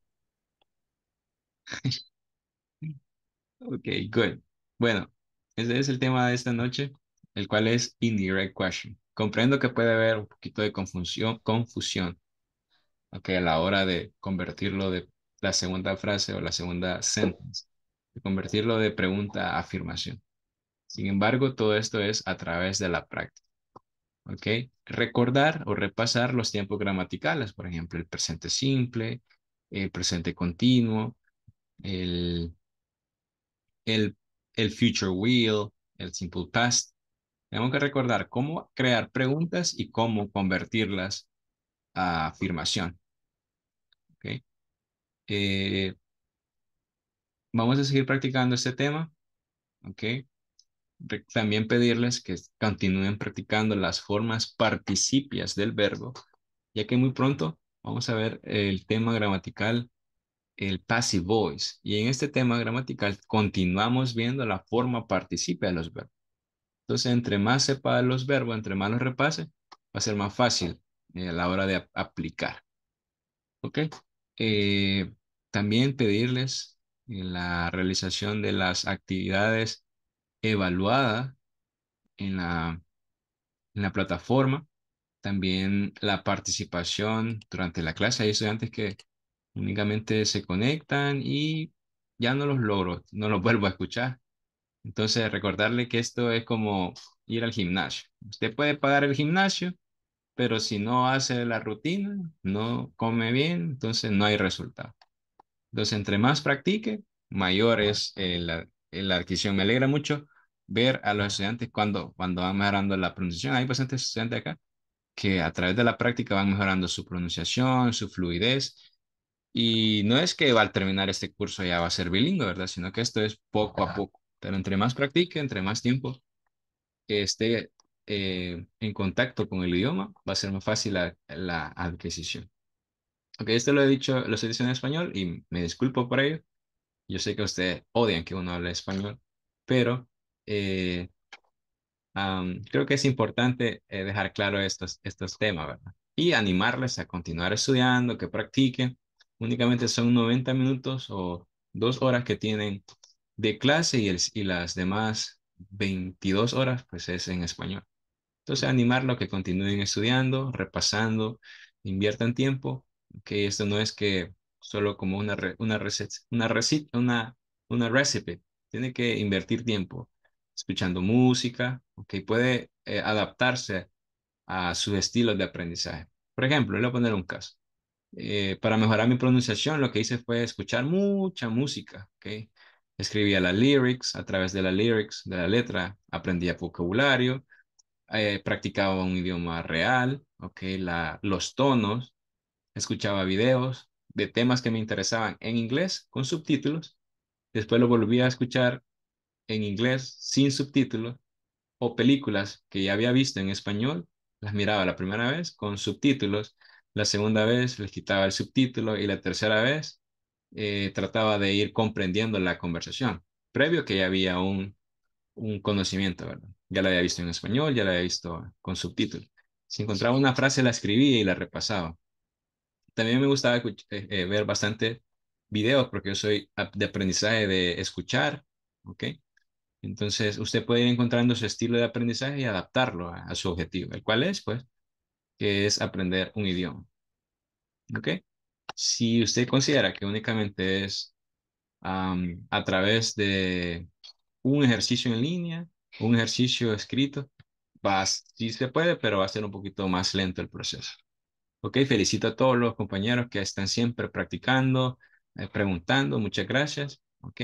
Ok, good. Bueno, ese es el tema de esta noche, el cual es indirect question. Comprendo que puede haber un poquito de confusión, confusión okay, a la hora de convertirlo de la segunda frase o la segunda sentence, de convertirlo de pregunta a afirmación. Sin embargo, todo esto es a través de la práctica. ¿Ok? Recordar o repasar los tiempos gramaticales, por ejemplo, el presente simple, el presente continuo, el, el, el future will, el simple past. Tenemos que recordar cómo crear preguntas y cómo convertirlas a afirmación. ¿Ok? Eh, vamos a seguir practicando este tema. ¿Ok? También pedirles que continúen practicando las formas participias del verbo, ya que muy pronto vamos a ver el tema gramatical, el passive voice. Y en este tema gramatical continuamos viendo la forma participia de los verbos. Entonces, entre más sepa los verbos, entre más los repase, va a ser más fácil eh, a la hora de aplicar. ¿Ok? Eh, también pedirles la realización de las actividades evaluadas en la, en la plataforma. También la participación durante la clase. Hay estudiantes que únicamente se conectan y ya no los logro, no los (laughs) vuelvo a escuchar. Entonces, recordarle que esto es como ir al gimnasio. Usted puede pagar el gimnasio, pero si no hace la rutina, no come bien, entonces no hay resultado. Entonces, entre más practique, mayor es la, la adquisición. Me alegra mucho ver a los estudiantes cuando, cuando van mejorando la pronunciación. Hay bastantes estudiantes acá que a través de la práctica van mejorando su pronunciación, su fluidez. Y no es que al terminar este curso ya va a ser bilingüe, ¿verdad? Sino que esto es poco a poco. Pero entre más practique, entre más tiempo esté eh, en contacto con el idioma, va a ser más fácil la, la adquisición. Ok, esto lo he dicho, lo estoy diciendo en español y me disculpo por ello. Yo sé que ustedes odian que uno hable español, pero eh, am, creo que es importante eh, dejar claro estos, estos temas, ¿verdad? Y animarles a continuar estudiando, que practiquen. Únicamente son 90 minutos o dos horas que tienen de clase y, el, y las demás 22 horas, pues es en español. Entonces, animarlo a que continúen estudiando, repasando, inviertan tiempo, que esto no es que solo como una, una receta, una receta, una, una recipe, tiene que invertir tiempo escuchando música, ok, puede eh, adaptarse a sus estilos de aprendizaje. Por ejemplo, le voy a poner un caso. Eh, para mejorar mi pronunciación, lo que hice fue escuchar mucha música, ok. Escribía las lyrics, a través de las lyrics, de la letra, aprendía vocabulario, eh, practicaba un idioma real, ok, los tonos, escuchaba videos de temas que me interesaban en inglés con subtítulos, después lo volví a escuchar en inglés sin subtítulos o películas que ya había visto en español, las miraba la primera vez con subtítulos, la segunda vez les quitaba el subtítulo y la tercera vez eh, trataba de ir comprendiendo la conversación, previo que ya había un, un conocimiento, ¿verdad? Ya la había visto en español, ya la había visto con subtítulos. Si encontraba una frase, la escribía y la repasaba. También me gustaba eh, eh, ver bastante videos porque yo soy de aprendizaje de escuchar, ¿ok? Entonces, usted puede ir encontrando su estilo de aprendizaje y adaptarlo a, a su objetivo, el cual es, pues, que es aprender un idioma. ¿Ok? Si usted considera que únicamente es a través de un ejercicio en línea, un ejercicio escrito, va, sí se puede, pero va a ser un poquito más lento el proceso. Ok, felicito a todos los compañeros que están siempre practicando, eh, preguntando, muchas gracias. Ok,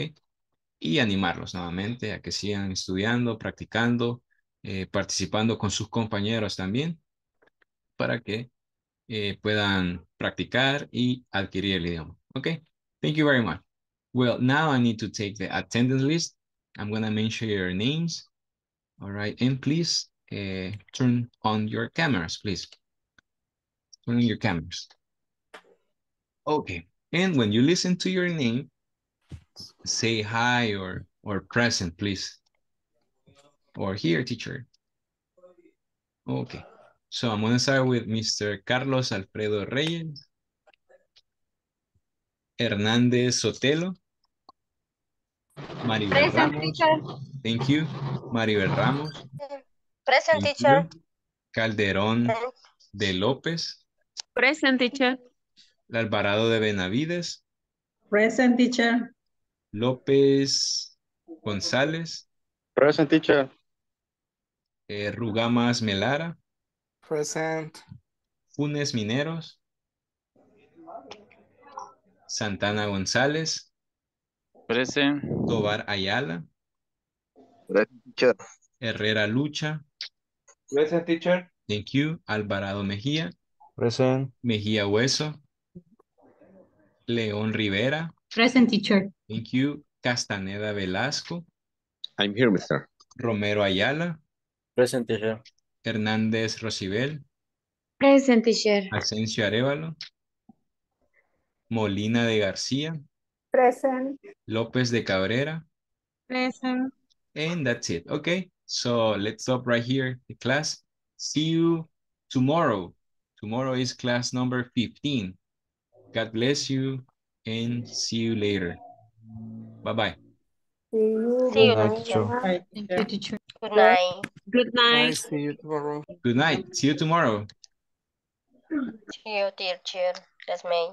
y animarlos nuevamente a que sigan estudiando, practicando, eh, participando con sus compañeros también, para que eh, puedan practicar y adquirir el idioma. Okay, thank you very much. Well, now I need to take the attendance list. I'm going to mention your names. All right, and please uh, turn on your cameras, please. Turn on your cameras. Okay, and when you listen to your name, say hi or or present, please. Or here, teacher. Okay. So I'm gonna start with Mr. Carlos Alfredo Reyes. Hernández Sotelo. Maribel Present, Ramos. teacher. Thank you. Maribel Ramos. Present, Thank teacher. you. Calderón Present. de López. Present teacher. Alvarado de Benavides. Present teacher. López González. Present teacher. eh, Rugamas Melara. Present. Funes Mineros. Santana González. Present. Tobar Ayala. Present teacher. Herrera Lucha. Present teacher. Thank you. Alvarado Mejía. Present. Mejía Hueso. León Rivera. Present teacher. Thank you. Castaneda Velasco. I'm here, mister. Romero Ayala. Present teacher. Hernández Rosibel. Present teacher. Asensio Arevalo. Molina de García. Present. López de Cabrera. Present. And that's it. Okay. So let's stop right here, the class. See you tomorrow. Tomorrow is class number 15. God bless you and see you later. Bye-bye. See you. See you, Good night. Thank Thank you, teacher. Good night. Good night. See you tomorrow. Good night. See you tomorrow. See you, teacher. That's me.